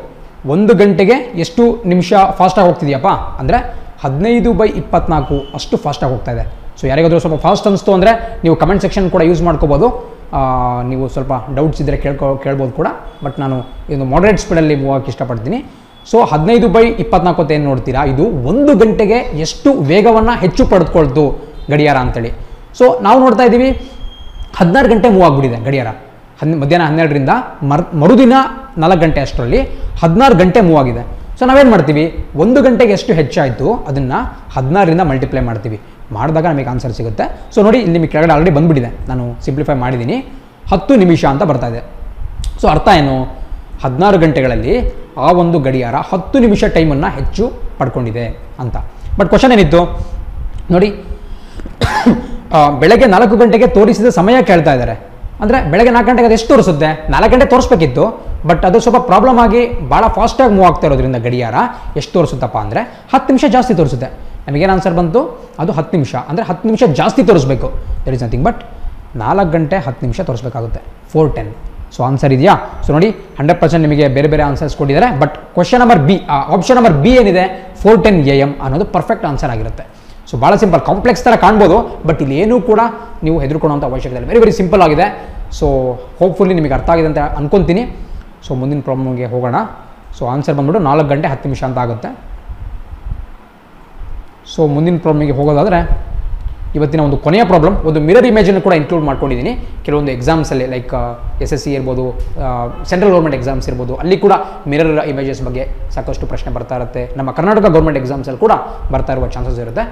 ಒಂದು ಗಂಟೆಗೆ ಎಷ್ಟು ನಿಮಿಷ ಫಾಸ್ಟಾಗಿ ಹೋಗ್ತಿದೆಯಪ್ಪ? ಅಂದರೆ ಹದಿನೈದು ಬೈ ಇಪ್ಪತ್ನಾಲ್ಕು ಅಷ್ಟು ಫಾಸ್ಟಾಗಿ ಹೋಗ್ತಾ ಇದೆ. ಸೊ ಯಾರಿಗಾದರೂ ಸ್ವಲ್ಪ ಫಾಸ್ಟ್ ಅನಿಸ್ತು ಅಂದರೆ ನೀವು ಕಮೆಂಟ್ ಸೆಕ್ಷನ್ ಕೂಡ ಯೂಸ್ ಮಾಡ್ಕೋಬೋದು. ನೀವು ಸ್ವಲ್ಪ ಡೌಟ್ಸ್ ಇದ್ದರೆ ಕೇಳ್ಕೊ, ಕೇಳ್ಬೋದು ಕೂಡ. ಬಟ್ ನಾನು ಇದೊಂದು ಮಾಡ್ರೇಟ್ ಸ್ಪೀಡಲ್ಲಿ ಮೂವ್ ಆಗಕ್ಕೆ ಇಷ್ಟಪಡ್ತೀನಿ. ಸೊ ಹದಿನೈದು ಬೈ ಇಪ್ಪತ್ನಾಲ್ಕು ಏನು ನೋಡ್ತೀರಾ? ಇದು ಒಂದು ಗಂಟೆಗೆ ಎಷ್ಟು ವೇಗವನ್ನು ಹೆಚ್ಚು ಪಡೆದುಕೊಳ್ತು ಗಡಿಯಾರ ಅಂತೇಳಿ. ಸೊ ನಾವು ನೋಡ್ತಾ ಇದ್ದೀವಿ, ಹದಿನಾರು ಗಂಟೆ ಮೂವ್ ಆಗಿಬಿಟ್ಟಿದೆ ಗಡಿಯಾರ. ಹನ್ ಮಧ್ಯಾಹ್ನ ಹನ್ನೆರಡರಿಂದ ಮರ್, ಮರುದಿನ ನಾಲ್ಕು ಗಂಟೆ ಅಷ್ಟರಲ್ಲಿ ಹದಿನಾರು ಗಂಟೆ ಮೂವ್ ಆಗಿದೆ. ಸೊ ನಾವೇನು ಮಾಡ್ತೀವಿ? ಒಂದು ಗಂಟೆಗೆ ಎಷ್ಟು ಹೆಚ್ಚಾಯಿತು? ಅದನ್ನು ಹದಿನಾರರಿಂದ ಮಲ್ಟಿಪ್ಲೈ ಮಾಡ್ತೀವಿ. ಮಾಡಿದಾಗ ನಮಗೆ ಆನ್ಸರ್ ಸಿಗುತ್ತೆ. ಸೊ ನೋಡಿ, ಇಲ್ಲಿ ನಿಮಗೆ ಕೆಳಗಡೆ ಆಲ್ರೆಡಿ ಬಂದುಬಿಟ್ಟಿದೆ. ನಾನು ಸಿಂಪ್ಲಿಫೈ ಮಾಡಿದ್ದೀನಿ. ಹತ್ತು ನಿಮಿಷ ಅಂತ ಬರ್ತಾ ಇದೆ. ಸೊ ಅರ್ಥ ಏನು? ಹದಿನಾರು ಗಂಟೆಗಳಲ್ಲಿ ಆ ಒಂದು ಗಡಿಯಾರ ಹತ್ತು ನಿಮಿಷ ಟೈಮನ್ನು ಹೆಚ್ಚು ಪಡ್ಕೊಂಡಿದೆ ಅಂತ. ಬಟ್ ಕ್ವಶನ್ ಏನಿತ್ತು? ನೋಡಿ ಬೆಳಗ್ಗೆ ನಾಲ್ಕು ಗಂಟೆಗೆ ತೋರಿಸಿದ ಸಮಯ ಕೇಳ್ತಾ ಇದ್ದಾರೆ. ಅಂದರೆ ಬೆಳಗ್ಗೆ ನಾಲ್ಕು ಗಂಟೆಗೆ ಅದು ಎಷ್ಟು ತೋರಿಸುತ್ತೆ? ನಾಲ್ಕು ಗಂಟೆ ತೋರಿಸ್ಬೇಕಿತ್ತು. ಬಟ್ ಅದು ಸ್ವಲ್ಪ ಪ್ರಾಬ್ಲಮ್ ಆಗಿ ಭಾಳ ಫಾಸ್ಟಾಗಿ ಮೂವ್ ಆಗ್ತಾ ಇರೋದ್ರಿಂದ ಗಡಿಯಾರ ಎಷ್ಟು ತೋರಿಸುತ್ತಪ್ಪ ಅಂದರೆ ಹತ್ತು ನಿಮಿಷ ಜಾಸ್ತಿ ತೋರಿಸುತ್ತೆ. ನಮಗೇನು ಆನ್ಸರ್ ಬಂತು? ಅದು ಹತ್ತು ನಿಮಿಷ. ಅಂದರೆ ಹತ್ತು ನಿಮಿಷ ಜಾಸ್ತಿ ತೋರಿಸ್ಬೇಕು. ದರ್ ಇಸ್ ನಥಿಂಗ್ ಬಟ್ ನಾಲ್ಕು ಗಂಟೆ ಹತ್ತು ನಿಮಿಷ ತೋರಿಸ್ಬೇಕಾಗುತ್ತೆ. ಫೋರ್ ಟೆನ್ ಸೊ ಆನ್ಸರ್ ಇದೆಯಾ? ಸೊ ನೋಡಿ ಹಂಡ್ರೆಡ್ ಪರ್ಸೆಂಟ್ ನಿಮಗೆ ಬೇರೆ ಬೇರೆ ಆನ್ಸರ್ಸ್ ಕೊಟ್ಟಿದ್ದಾರೆ. But question number B option number B ಏನಿದೆ? ಫೋರ್ ಟೆನ್ ಎ ಎಂ ಅನ್ನೋದು ಪರ್ಫೆಕ್ಟ್ ಆನ್ಸರ್ ಆಗಿರುತ್ತೆ. ಸೊ ಭಾಳ ಸಿಂಪಲ್ ಕಾಂಪ್ಲೆಕ್ಸ್ ಥರ ಕಾಣ್ಬೋದು. ಬಟ್ ಇಲ್ಲಿ ಏನೂ ಕೂಡ ನೀವು ಹೆದರ್ಕೊಳ್ಳೋಂಥ ಅವಶ್ಯಕತೆ ಇಲ್ಲ. ವೆರಿ ವೆರಿ ಸಿಂಪಲ್ ಆಗಿದೆ. ಸೊ ಹೋಪ್ಫುಲ್ಲಿ ನಿಮಗೆ ಅರ್ಥ ಆಗಿದೆ ಅಂತ ಅನ್ಕೊತೀನಿ. ಸೊ ಮುಂದಿನ ಪ್ರಾಬ್ಲಮ್ಗೆ ಹೋಗೋಣ. ಸೊ ಆನ್ಸರ್ ಬಂದ್ಬಿಟ್ಟು ನಾಲ್ಕು ಗಂಟೆ ಹತ್ತು ನಿಮಿಷ ಅಂತ ಆಗುತ್ತೆ. ಸೊ ಮುಂದಿನ ಪ್ರಾಬ್ಲಮ್ಗೆ ಹೋಗೋದಾದರೆ, ಇವತ್ತಿನ ಒಂದು ಕೊನೆಯ ಪ್ರಾಬ್ಲಮ್ ಒಂದು ಮಿರರ್ ಇಮೇಜನ್ನು ಕೂಡ ಇನ್ಕ್ಲೂಡ್ ಮಾಡ್ಕೊಂಡಿದ್ದೀನಿ. ಕೆಲವೊಂದು ಎಕ್ಸಾಮ್ಸಲ್ಲಿ ಲೈಕ್ ಎಸ್ ಎಸ್ ಸಿ ಇರ್ಬೋದು ಸೆಂಟ್ರಲ್ ಗೌರ್ಮೆಂಟ್ ಎಕ್ಸಾಮ್ಸ್ ಇರ್ಬೋದು, ಅಲ್ಲಿ ಕೂಡ ಮಿರರ್ ಇಮೇಜಸ್ ಬಗ್ಗೆ ಸಾಕಷ್ಟು ಪ್ರಶ್ನೆ ಬರ್ತಾ ಇರುತ್ತೆ. ನಮ್ಮ ಕರ್ನಾಟಕ ಗೌರ್ಮೆಂಟ್ ಎಕ್ಸಾಮ್ಸಲ್ಲಿ ಕೂಡ ಬರ್ತಾ ಇರುವ ಚಾನ್ಸಸ್ ಇರುತ್ತೆ.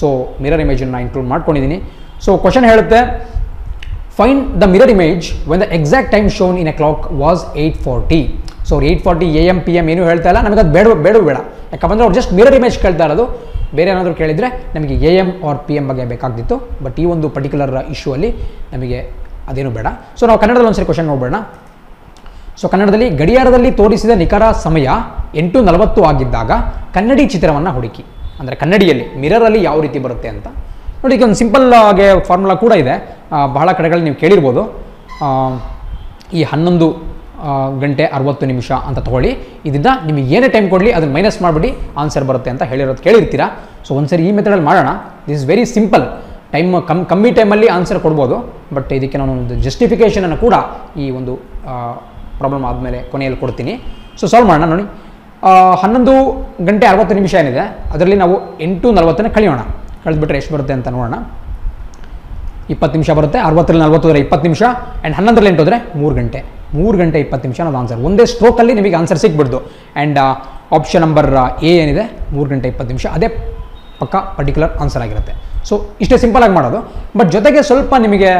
ಸೊ ಮಿರರ್ ಇಮೇಜನ್ನು ಇನ್ಕ್ಲೂಡ್ ಮಾಡ್ಕೊಂಡಿದ್ದೀನಿ. ಸೊ ಕ್ವಶನ್ ಹೇಳುತ್ತೆ the mirror image when the exact time shown in a clock was eight forty so eight forty A P M ಏನೂ ಹೇಳ್ತಾ ಇಲ್ಲ. ನಮಗೆ ಅದು ಬೇಡ ಬೇಡ ಬೇಡ. ಯಾಕಂದರೆ ಅವ್ರು ಜಸ್ಟ್ ಮಿರರ್ ಇಮೇಜ್ ಕೇಳ್ತಾ ಇರೋದು. ಬೇರೆ ಏನಾದರೂ ಕೇಳಿದರೆ ನಮಗೆ A M R P M ಬಗ್ಗೆ ಬೇಕಾಗ್ತಿತ್ತು. ಬಟ್ ಈ ಒಂದು ಪರ್ಟಿಕ್ಯುಲರ್ ಇಶ್ಯೂ ಅಲ್ಲಿ ನಮಗೆ ಅದೇನು ಬೇಡ. ಸೊ ನಾವು ಕನ್ನಡದಲ್ಲಿ ಒಂದ್ಸರಿ ಕ್ವಶನ್ ನೋಡೋಣ ಸೊ ಕನ್ನಡದಲ್ಲಿ ಗಡಿಯಾರದಲ್ಲಿ ತೋರಿಸಿದ ನಿಖರ ಸಮಯ ಎಂಟು ನಲವತ್ತು ಆಗಿದ್ದಾಗ ಕನ್ನಡಿ ಚಿತ್ರವನ್ನು ಹುಡುಕಿ. ಅಂದರೆ ಕನ್ನಡಿಯಲ್ಲಿ ಮಿರರಲ್ಲಿ ಯಾವ ರೀತಿ ಬರುತ್ತೆ ಅಂತ. ನೋಡಿ ಈಗ ಒಂದು ಸಿಂಪಲ್ ಆಗಿ ಫಾರ್ಮುಲಾ ಕೂಡ ಇದೆ. ಬಹಳ ಕಡೆಗಳಲ್ಲಿ ನೀವು ಕೇಳಿರ್ಬೋದು. ಈ ಹನ್ನೊಂದು ಗಂಟೆ ಅರವತ್ತು ನಿಮಿಷ ಅಂತ ತಗೊಳ್ಳಿ. ಇದರಿಂದ ನಿಮಗೆ ಏನೇ ಟೈಮ್ ಕೊಡಲಿ ಅದನ್ನು ಮೈನಸ್ ಮಾಡಿಬಿಡಿ ಆನ್ಸರ್ ಬರುತ್ತೆ ಅಂತ ಹೇಳಿರೋದು ಕೇಳಿರ್ತೀರಾ? ಸೊ ಒಂದ್ಸರಿ ಈ ಮೆಥಡಲ್ಲಿ ಮಾಡೋಣ. This is very simple time come ಕಮ್ಮಿ ಟೈಮಲ್ಲಿ ಆನ್ಸರ್ ಕೊಡ್ಬೋದು. ಬಟ್ ಇದಕ್ಕೆ ನಾನು ಒಂದು ಜಸ್ಟಿಫಿಕೇಷನನ್ನು ಕೂಡ ಈ ಒಂದು ಪ್ರಾಬ್ಲಮ್ ಆದಮೇಲೆ ಕೊನೆಯಲ್ಲಿ ಕೊಡ್ತೀನಿ. ಸೊ ಸಾಲ್ವ್ ಮಾಡೋಣ ನೋಡಿ. ಹನ್ನೊಂದು ಗಂಟೆ ಅರವತ್ತು ನಿಮಿಷ ಏನಿದೆ? ಅದರಲ್ಲಿ ನಾವು ಎಂಟು ನಲವತ್ತನ್ನು ಕಳಿಯೋಣ ಕಳೆದ್ಬಿಟ್ರೆ ಎಷ್ಟು ಬರುತ್ತೆ ಅಂತ ನೋಡೋಣ. ಇಪ್ಪತ್ತು ನಿಮಿಷ ಬರುತ್ತೆ, ಅರವತ್ತರಲ್ಲಿ ನಲ್ವತ್ತೋದ್ರೆ ಇಪ್ಪತ್ತು ನಿಮಿಷ ಆ್ಯಂಡ್ ಹನ್ನೊಂದರಲ್ಲಿ ಎಂಟು ಹೋದರೆ ಮೂರು ಗಂಟೆ. ಮೂರು ಗಂಟೆ ಇಪ್ಪತ್ತು ನಿಮಿಷ ಅನ್ನೋದು ಆನ್ಸರ್ ಒಂದೇ ಸ್ಟ್ರೋಕಲ್ಲಿ ನಿಮಗೆ ಆನ್ಸರ್ ಸಿಕ್ಬಿಡ್ದು ಆ್ಯಂಡ್ ಆಪ್ಷನ್ ನಂಬರ್ ಎ ಏನಿದೆ, ಮೂರು ಗಂಟೆ ಇಪ್ಪತ್ತು ನಿಮಿಷ, ಅದೇ ಪಕ್ಕ ಪರ್ಟಿಕ್ಯುಲರ್ ಆನ್ಸರ್ ಆಗಿರುತ್ತೆ. ಸೊ ಇಷ್ಟೇ ಸಿಂಪಲಾಗಿ ಮಾಡೋದು. ಬಟ್ ಜೊತೆಗೆ ಸ್ವಲ್ಪ ನಿಮಗೆ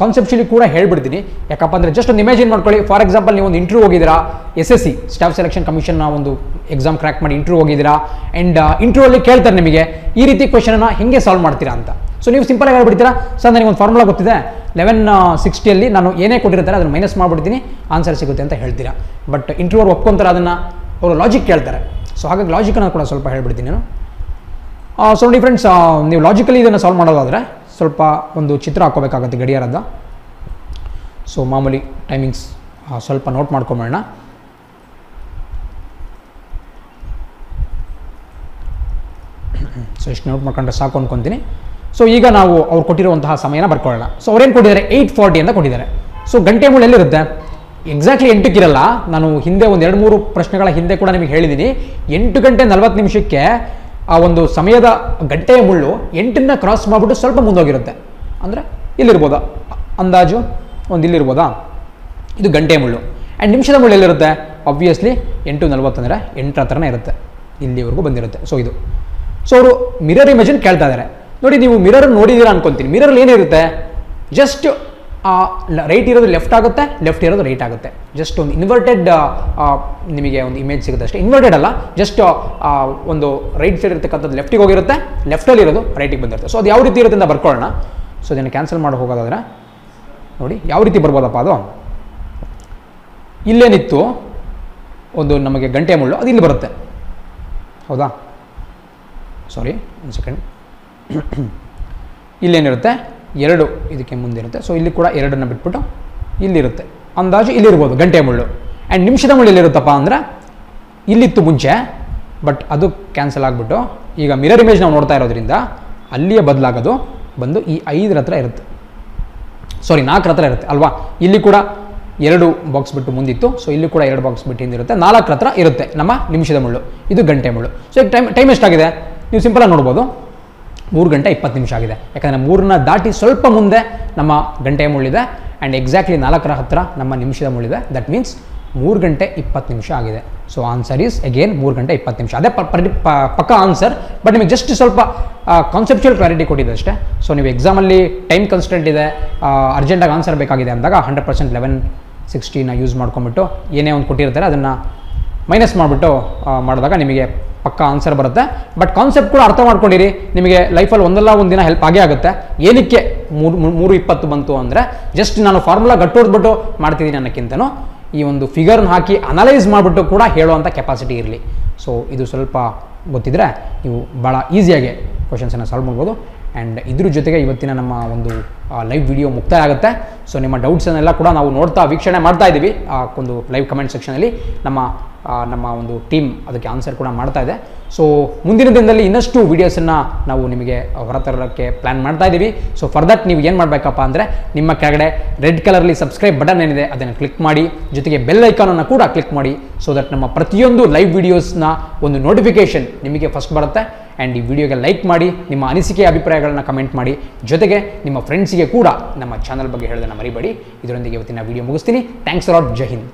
ಕಾನ್ಸೆಪ್ಷಲಿ ಕೂಡ ಹೇಳ್ಬಿಡ್ತೀನಿ. ಯಾಕಪ್ಪ ಅಂದರೆ ಜಸ್ಟ್ ಒಂದು ಇಮೇಜಿನ್ ಮಾಡ್ಕೊಳ್ಳಿ. ಫಾರ್ ಎಕ್ಸಾಂಪಲ್ ನೀವು ಒಂದು ಇಂಟರ್ವ್ಯೂ ಹೋಗಿದ್ದೀರಾ. S S C staff selection ಕಮಿಷನ್ನ ಒಂದು ಎಕ್ಸಾಮ್ ಕ್ರ್ಯಾಕ್ ಮಾಡಿ ಇಂಟರ್ವ್ಯೂ ಹೋಗಿದ್ದೀರಾ. ಆ್ಯಂಡ್ ಇಂಟರ್ವ್ಯೂ ಅಲ್ಲಿ ಕೇಳ್ತಾರೆ ನಿಮಗೆ, ಈ ರೀತಿ ಕ್ವಶನನ್ನು ಹೆಂಗೆ ಸಾಲ್ವ್ ಮಾಡ್ತೀರಾ ಅಂತ. ಸೊ ನೀವು ಸಿಂಪಲ್ ಆಗಿ ಹೇಳ್ಬಿಡ್ತೀರಾ? ಸರ್ ನನಗೆ ಒಂದು ಫಾರ್ಮುಲಾ ಗೊತ್ತಿದೆ. ಲೆವೆನ್ ಸಿಕ್ಸ್ಟಿಯಲ್ಲಿ ನಾನು ಏನೇ ಕೊಟ್ಟಿರ್ತಾರೆ, ಅದನ್ನು ಮೈನಸ್ ಮಾಡಿಬಿಡ್ತೀನಿ. ಆನ್ಸರ್ ಸಿಗುತ್ತೆ ಅಂತ ಹೇಳ್ತೀರಾ. ಬಟ್ ಇಂಟರ್ವ್ಯೂರ್ ಒಪ್ಕೊಂತಾರೆ ಅದನ್ನು, ಅವರು ಲಾಜಿಕ್ ಕೇಳ್ತಾರೆ. ಸೊ ಹಾಗಾಗಿ ಲಾಜಿಕನ್ನು ಕೂಡ ಸ್ವಲ್ಪ ಹೇಳ್ಬಿಡ್ತೀನಿ ನಾನು. ಸೊ ನೋಡಿ ಫ್ರೆಂಡ್ಸ್ ನೀವು ಲಾಜಿಕಲಿ ಇದನ್ನು ಸಾಲ್ವ್ ಮಾಡೋದಾದರೆ ಸ್ವಲ್ಪ ಒಂದು ಚಿತ್ರ ಹಾಕೋಬೇಕಾಗುತ್ತೆ ಗಡಿಯಾರದ. ಸೊ ಮಾಮೂಲಿ ಟೈಮಿಂಗ್ಸ್ ಸ್ವಲ್ಪ ನೋಟ್ ಮಾಡ್ಕೊಂಬೋಣ ಸೊ ಇಷ್ಟು ನೋಟ್ ಮಾಡ್ಕೊಂಡ್ರೆ ಸಾಕು ಅಂದ್ಕೊತೀನಿ ಸೊ ಈಗ ನಾವು ಅವ್ರು ಕೊಟ್ಟಿರುವಂತಹ ಸಮಯನ ಬರ್ಕೊಳ್ಳೋಣ. ಸೊ ಅವ್ರೇನು ಕೊಟ್ಟಿದ್ದಾರೆ? ಏಯ್ಟ್ ಫಾರ್ಟಿ ಅಂತ ಕೊಟ್ಟಿದ್ದಾರೆ. ಸೊ ಗಂಟೆ ಮೂಳೆ ಎಲ್ಲಿರುತ್ತೆ? ಎಕ್ಸಾಕ್ಟ್ಲಿ ಎಂಟಕ್ಕಿರಲ್ಲ ನಾನು ಹಿಂದೆ ಒಂದು ಎರಡು ಮೂರು ಪ್ರಶ್ನೆಗಳ ಹಿಂದೆ ಕೂಡ ನಿಮಗೆ ಹೇಳಿದ್ದೀನಿ ಎಂಟು ಗಂಟೆ ನಲ್ವತ್ತು ನಿಮಿಷಕ್ಕೆ ಆ ಒಂದು ಸಮಯದ ಗಂಟೆಯ ಮುಳ್ಳು ಎಂಟನ್ನ ಕ್ರಾಸ್ ಮಾಡಿಬಿಟ್ಟು ಸ್ವಲ್ಪ ಮುಂದೋಗಿರುತ್ತೆ. ಅಂದರೆ ಇಲ್ಲಿರ್ಬೋದಾ? ಅಂದಾಜು ಒಂದು ಇಲ್ಲಿರ್ಬೋದಾ? ಇದು ಗಂಟೆ ಮುಳ್ಳು. ಆ್ಯಂಡ್ ನಿಮಿಷದ ಮುಳ್ಳು ಎಲ್ಲಿರುತ್ತೆ? ಆಬ್ವಿಯಸ್ಲಿ ಎಂಟು ನಲ್ವತ್ತಂದರೆ ಎಂಟರ ಥರನೇ ಇರುತ್ತೆ. ಇಲ್ಲಿವರೆಗೂ ಬಂದಿರುತ್ತೆ. ಸೊ ಇದು. ಸೊ ಅವರು ಮಿರರ್ ಇಮೇಜನ್ ಕೇಳ್ತಾ ಇದ್ದಾರೆ ನೋಡಿ ನೀವು ಮಿರರ್ ನೋಡಿದ್ದೀರಾ ಅನ್ಕೊಂತೀನಿ. ಮಿರರ್ ಏನಿರುತ್ತೆ? ಜಸ್ಟ್ ರೈಟ್ ಇರೋದು ಲೆಫ್ಟ್ ಆಗುತ್ತೆ ಲೆಫ್ಟ್ ಇರೋದು ರೈಟ್ ಆಗುತ್ತೆ. ಜಸ್ಟ್ ಒಂದು ಇನ್ವರ್ಟೆಡ್ ನಿಮಗೆ ಒಂದು ಇಮೇಜ್ ಸಿಗುತ್ತೆ ಅಷ್ಟೇ. ಇನ್ವರ್ಟೆಡ್ ಅಲ್ಲ ಜಸ್ಟ್ ಒಂದು ರೈಟ್ ಸೈಡ್ ಇರ್ತಕ್ಕಂಥದ್ದು ಲೆಫ್ಟಿಗೆ ಹೋಗಿರುತ್ತೆ ಲೆಫ್ಟಲ್ಲಿ ಇರೋದು ರೈಟಿಗೆ ಬಂದಿರುತ್ತೆ. ಸೊ ಅದು ಯಾವ ರೀತಿ ಇರುತ್ತೆ ಅಂತ ಬರ್ಕೊಳ್ಳೋಣ. ಸೊ ಇದನ್ನು ಕ್ಯಾನ್ಸಲ್ ಮಾಡಿ ಹೋಗೋದಾದ್ರೆ, ನೋಡಿ, ಯಾವ ರೀತಿ ಬರ್ಬೋದಪ್ಪ ಅದು? ಇಲ್ಲೇನಿತ್ತು, ಒಂದು ನಮಗೆ ಗಂಟೆ ಮುಳ್ಳು, ಅದು ಇಲ್ಲಿ ಬರುತ್ತೆ. ಹೌದಾ? ಸಾರಿ ಒಂದು ಸೆಕೆಂಡ್ ಇಲ್ಲೇನಿರುತ್ತೆ? ಎರಡು ಇದಕ್ಕೆ ಮುಂದಿರುತ್ತೆ. ಸೊ ಇಲ್ಲಿ ಕೂಡ ಎರಡನ್ನು ಬಿಟ್ಬಿಟ್ಟು ಇಲ್ಲಿರುತ್ತೆ. ಅಂದಾಜು ಇಲ್ಲಿರ್ಬೋದು, ಗಂಟೆ ಮುಳ್ಳು. ಆ್ಯಂಡ್ ನಿಮಿಷದ ಮುಳ್ಳು ಎಲ್ಲಿರುತ್ತಪ್ಪ ಅಂದರೆ, ಇಲ್ಲಿತ್ತು ಮುಂಚೆ ಬಟ್ ಅದು ಕ್ಯಾನ್ಸಲ್ ಆಗಿಬಿಟ್ಟು, ಈಗ ಮಿರರ್ ಇಮೇಜ್ ನಾವು ನೋಡ್ತಾ ಇರೋದ್ರಿಂದ, ಅಲ್ಲಿಯೇ ಬದಲಾಗೋದು, ಬಂದು ಈ ಐದರ ಹತ್ರ ಇರುತ್ತೆ. ಸಾರಿ ನಾಲ್ಕರ ಹತ್ರ ಇರುತ್ತೆ, ಅಲ್ವಾ? ಇಲ್ಲಿ ಕೂಡ ಎರಡು ಬಾಕ್ಸ್ ಬಿಟ್ಟು ಮುಂದಿತ್ತು ಸೊ ಇಲ್ಲಿ ಕೂಡ ಎರಡು ಬಾಕ್ಸ್ ಬಿಟ್ಟು ಹಿಂದಿರುತ್ತೆ. ನಾಲ್ಕರ ಹತ್ರ ಇರುತ್ತೆ ನಮ್ಮ ನಿಮಿಷದ ಮುಳ್ಳು. ಇದು ಗಂಟೆ ಮುಳ್ಳು. ಸೊ ಈಗ ಟೈಮ್ ಟೈಮ್ ಎಷ್ಟಾಗಿದೆ? ನೀವು ಸಿಂಪಲಾಗಿ ನೋಡ್ಬೋದು. ಮೂರು ಗಂಟೆ ಇಪ್ಪತ್ತು ನಿಮಿಷ ಆಗಿದೆ. ಯಾಕಂದರೆ ಮೂರನ್ನ ದಾಟಿ ಸ್ವಲ್ಪ ಮುಂದೆ ನಮ್ಮ ಗಂಟೆಯ ಮುಳ್ಳಿದೆ. ಆ್ಯಂಡ್ ಎಕ್ಸಾಕ್ಟ್ಲಿ ನಾಲ್ಕರ ಹತ್ತಿರ ನಮ್ಮ ನಿಮಿಷದ ಮುಳ್ಳಿದೆ. ದಟ್ ಮೀನ್ಸ್ ಮೂರು ಗಂಟೆ ಇಪ್ಪತ್ತು ನಿಮಿಷ ಆಗಿದೆ. ಸೊ ಆನ್ಸರ್ ಈಸ್ ಅಗೇನ್ ಮೂರು ಗಂಟೆ ಇಪ್ಪತ್ತು ನಿಮಿಷ. ಅದೇ ಪಕ್ಕ ಆನ್ಸರ್ ಬಟ್ ನಿಮಗೆ ಜಸ್ಟ್ ಸ್ವಲ್ಪ ಕಾನ್ಸೆಪ್ಚುಯಲ್ ಕ್ಲಾರಿಟಿ ಕೊಟ್ಟಿದೆ ಅಷ್ಟೇ. ಸೊ ನೀವು ಎಕ್ಸಾಮಲ್ಲಿ ಟೈಮ್ ಕನ್ಸ್ಟೆಂಟ್ ಇದೆ ಅರ್ಜೆಂಟಾಗಿ ಆನ್ಸರ್ ಬೇಕಾಗಿದೆ ಅಂದಾಗ ಹಂಡ್ರೆಡ್ ಪರ್ಸೆಂಟ್ ಲೆವೆನ್ ಸಿಕ್ಸ್ಟಿನ ಯೂಸ್ ಮಾಡ್ಕೊಂಬಿಟ್ಟು ಏನೇ ಒಂದು ಕೊಟ್ಟಿರ್ತಾರೆ ಅದನ್ನು ಮೈನಸ್ ಮಾಡಿಬಿಟ್ಟು ಮಾಡಿದಾಗ ನಿಮಗೆ ಪಕ್ಕ ಆನ್ಸರ್ ಬರುತ್ತೆ. ಬಟ್ ಕಾನ್ಸೆಪ್ಟ್ ಕೂಡ ಅರ್ಥ ಮಾಡ್ಕೊಂಡಿರಿ. ನಿಮಗೆ ಲೈಫಲ್ಲಿ ಒಂದಲ್ಲ ಒಂದು ದಿನ ಹೆಲ್ಪ್ ಆಗೇ ಆಗುತ್ತೆ. ಏನಕ್ಕೆ ಮೂರು ಮೂರು ಇಪ್ಪತ್ತು ಬಂತು ಅಂದರೆ ಜಸ್ಟ್ ನಾನು ಫಾರ್ಮುಲಾ ಗಟ್ಟೋದ್ಬಿಟ್ಟು ಮಾಡ್ತಿದ್ದೀನಿ ಅನ್ನೋಕ್ಕಿಂತನೂ, ಈ ಒಂದು ಫಿಗರ್ನ ಹಾಕಿ ಅನಲೈಸ್ ಮಾಡಿಬಿಟ್ಟು ಕೂಡ ಹೇಳುವಂಥ ಕೆಪಾಸಿಟಿ ಇರಲಿ. ಸೊ ಇದು ಸ್ವಲ್ಪ ಗೊತ್ತಿದ್ರೆ ನೀವು ಭಾಳ ಈಸಿಯಾಗಿ ಕ್ವಶನ್ಸನ್ನು ಸಾಲ್ವ್ ಮಾಡ್ಬೋದು. ಆ್ಯಂಡ್ ಇದ್ರ ಜೊತೆಗೆ ಇವತ್ತಿನ ನಮ್ಮ ಒಂದು ಲೈವ್ ವಿಡಿಯೋ ಮುಕ್ತಾಯ ಆಗುತ್ತೆ. ಸೊ ನಿಮ್ಮ ಡೌಟ್ಸನ್ನೆಲ್ಲ ಕೂಡ ನಾವು ನೋಡ್ತಾ, ವೀಕ್ಷಣೆ ಮಾಡ್ತಾ ಇದ್ದೀವಿ. ಆ, ಒಂದು ಲೈವ್ ಕಮೆಂಟ್ ಸೆಕ್ಷನಲ್ಲಿ ನಮ್ಮ ನಮ್ಮ ಒಂದು ಟೀಮ್ ಅದಕ್ಕೆ ಆನ್ಸರ್ ಕೂಡ ಮಾಡ್ತಾ ಇದೆ. ಸೊ ಮುಂದಿನ ದಿನದಲ್ಲಿ ಇನ್ನಷ್ಟು ವೀಡಿಯೋಸನ್ನು ನಾವು ನಿಮಗೆ ಹೊರತರಕ್ಕೆ ಪ್ಲ್ಯಾನ್ ಮಾಡ್ತಾ ಇದ್ದೀವಿ ಸೊ ಫಾರ್ ದಟ್ ನೀವು ಏನು ಮಾಡಬೇಕಪ್ಪ ಅಂದರೆ ನಿಮ್ಮ ಕೆಳಗಡೆ ರೆಡ್ ಕಲರ್ಲಿ ಸಬ್ಸ್ಕ್ರೈಬ್ ಬಟನ್ ಏನಿದೆ ಅದನ್ನು ಕ್ಲಿಕ್ ಮಾಡಿ, ಜೊತೆಗೆ ಬೆಲ್ ಐಕಾನನ್ನು ಕೂಡ ಕ್ಲಿಕ್ ಮಾಡಿ ಸೊ ದಟ್ ನಮ್ಮ ಪ್ರತಿಯೊಂದು ಲೈವ್ ವೀಡಿಯೋಸ್ನ ಒಂದು ನೋಟಿಫಿಕೇಷನ್ ನಿಮಗೆ ಫಸ್ಟ್ ಬರುತ್ತೆ. ಆ್ಯಂಡ್ ಈ ವಿಡಿಯೋಗೆ ಲೈಕ್ ಮಾಡಿ, ನಿಮ್ಮ ಅನಿಸಿಕೆ ಅಭಿಪ್ರಾಯಗಳನ್ನ ಕಮೆಂಟ್ ಮಾಡಿ, ಜೊತೆಗೆ ನಿಮ್ಮ ಫ್ರೆಂಡ್ಸಿಗೆ ಕೂಡ ನಮ್ಮ ಚಾನಲ್ ಬಗ್ಗೆ ಹೇಳೋದನ್ನು ಮರಿಬೇಡಿ. ಇದರೊಂದಿಗೆ ಇವತ್ತಿನ ವಿಡಿಯೋ ಮುಗಿಸ್ತೀನಿ. ಥ್ಯಾಂಕ್ಸ್ ಅಲಾಟ್ ಜೈ ಹಿಂದ್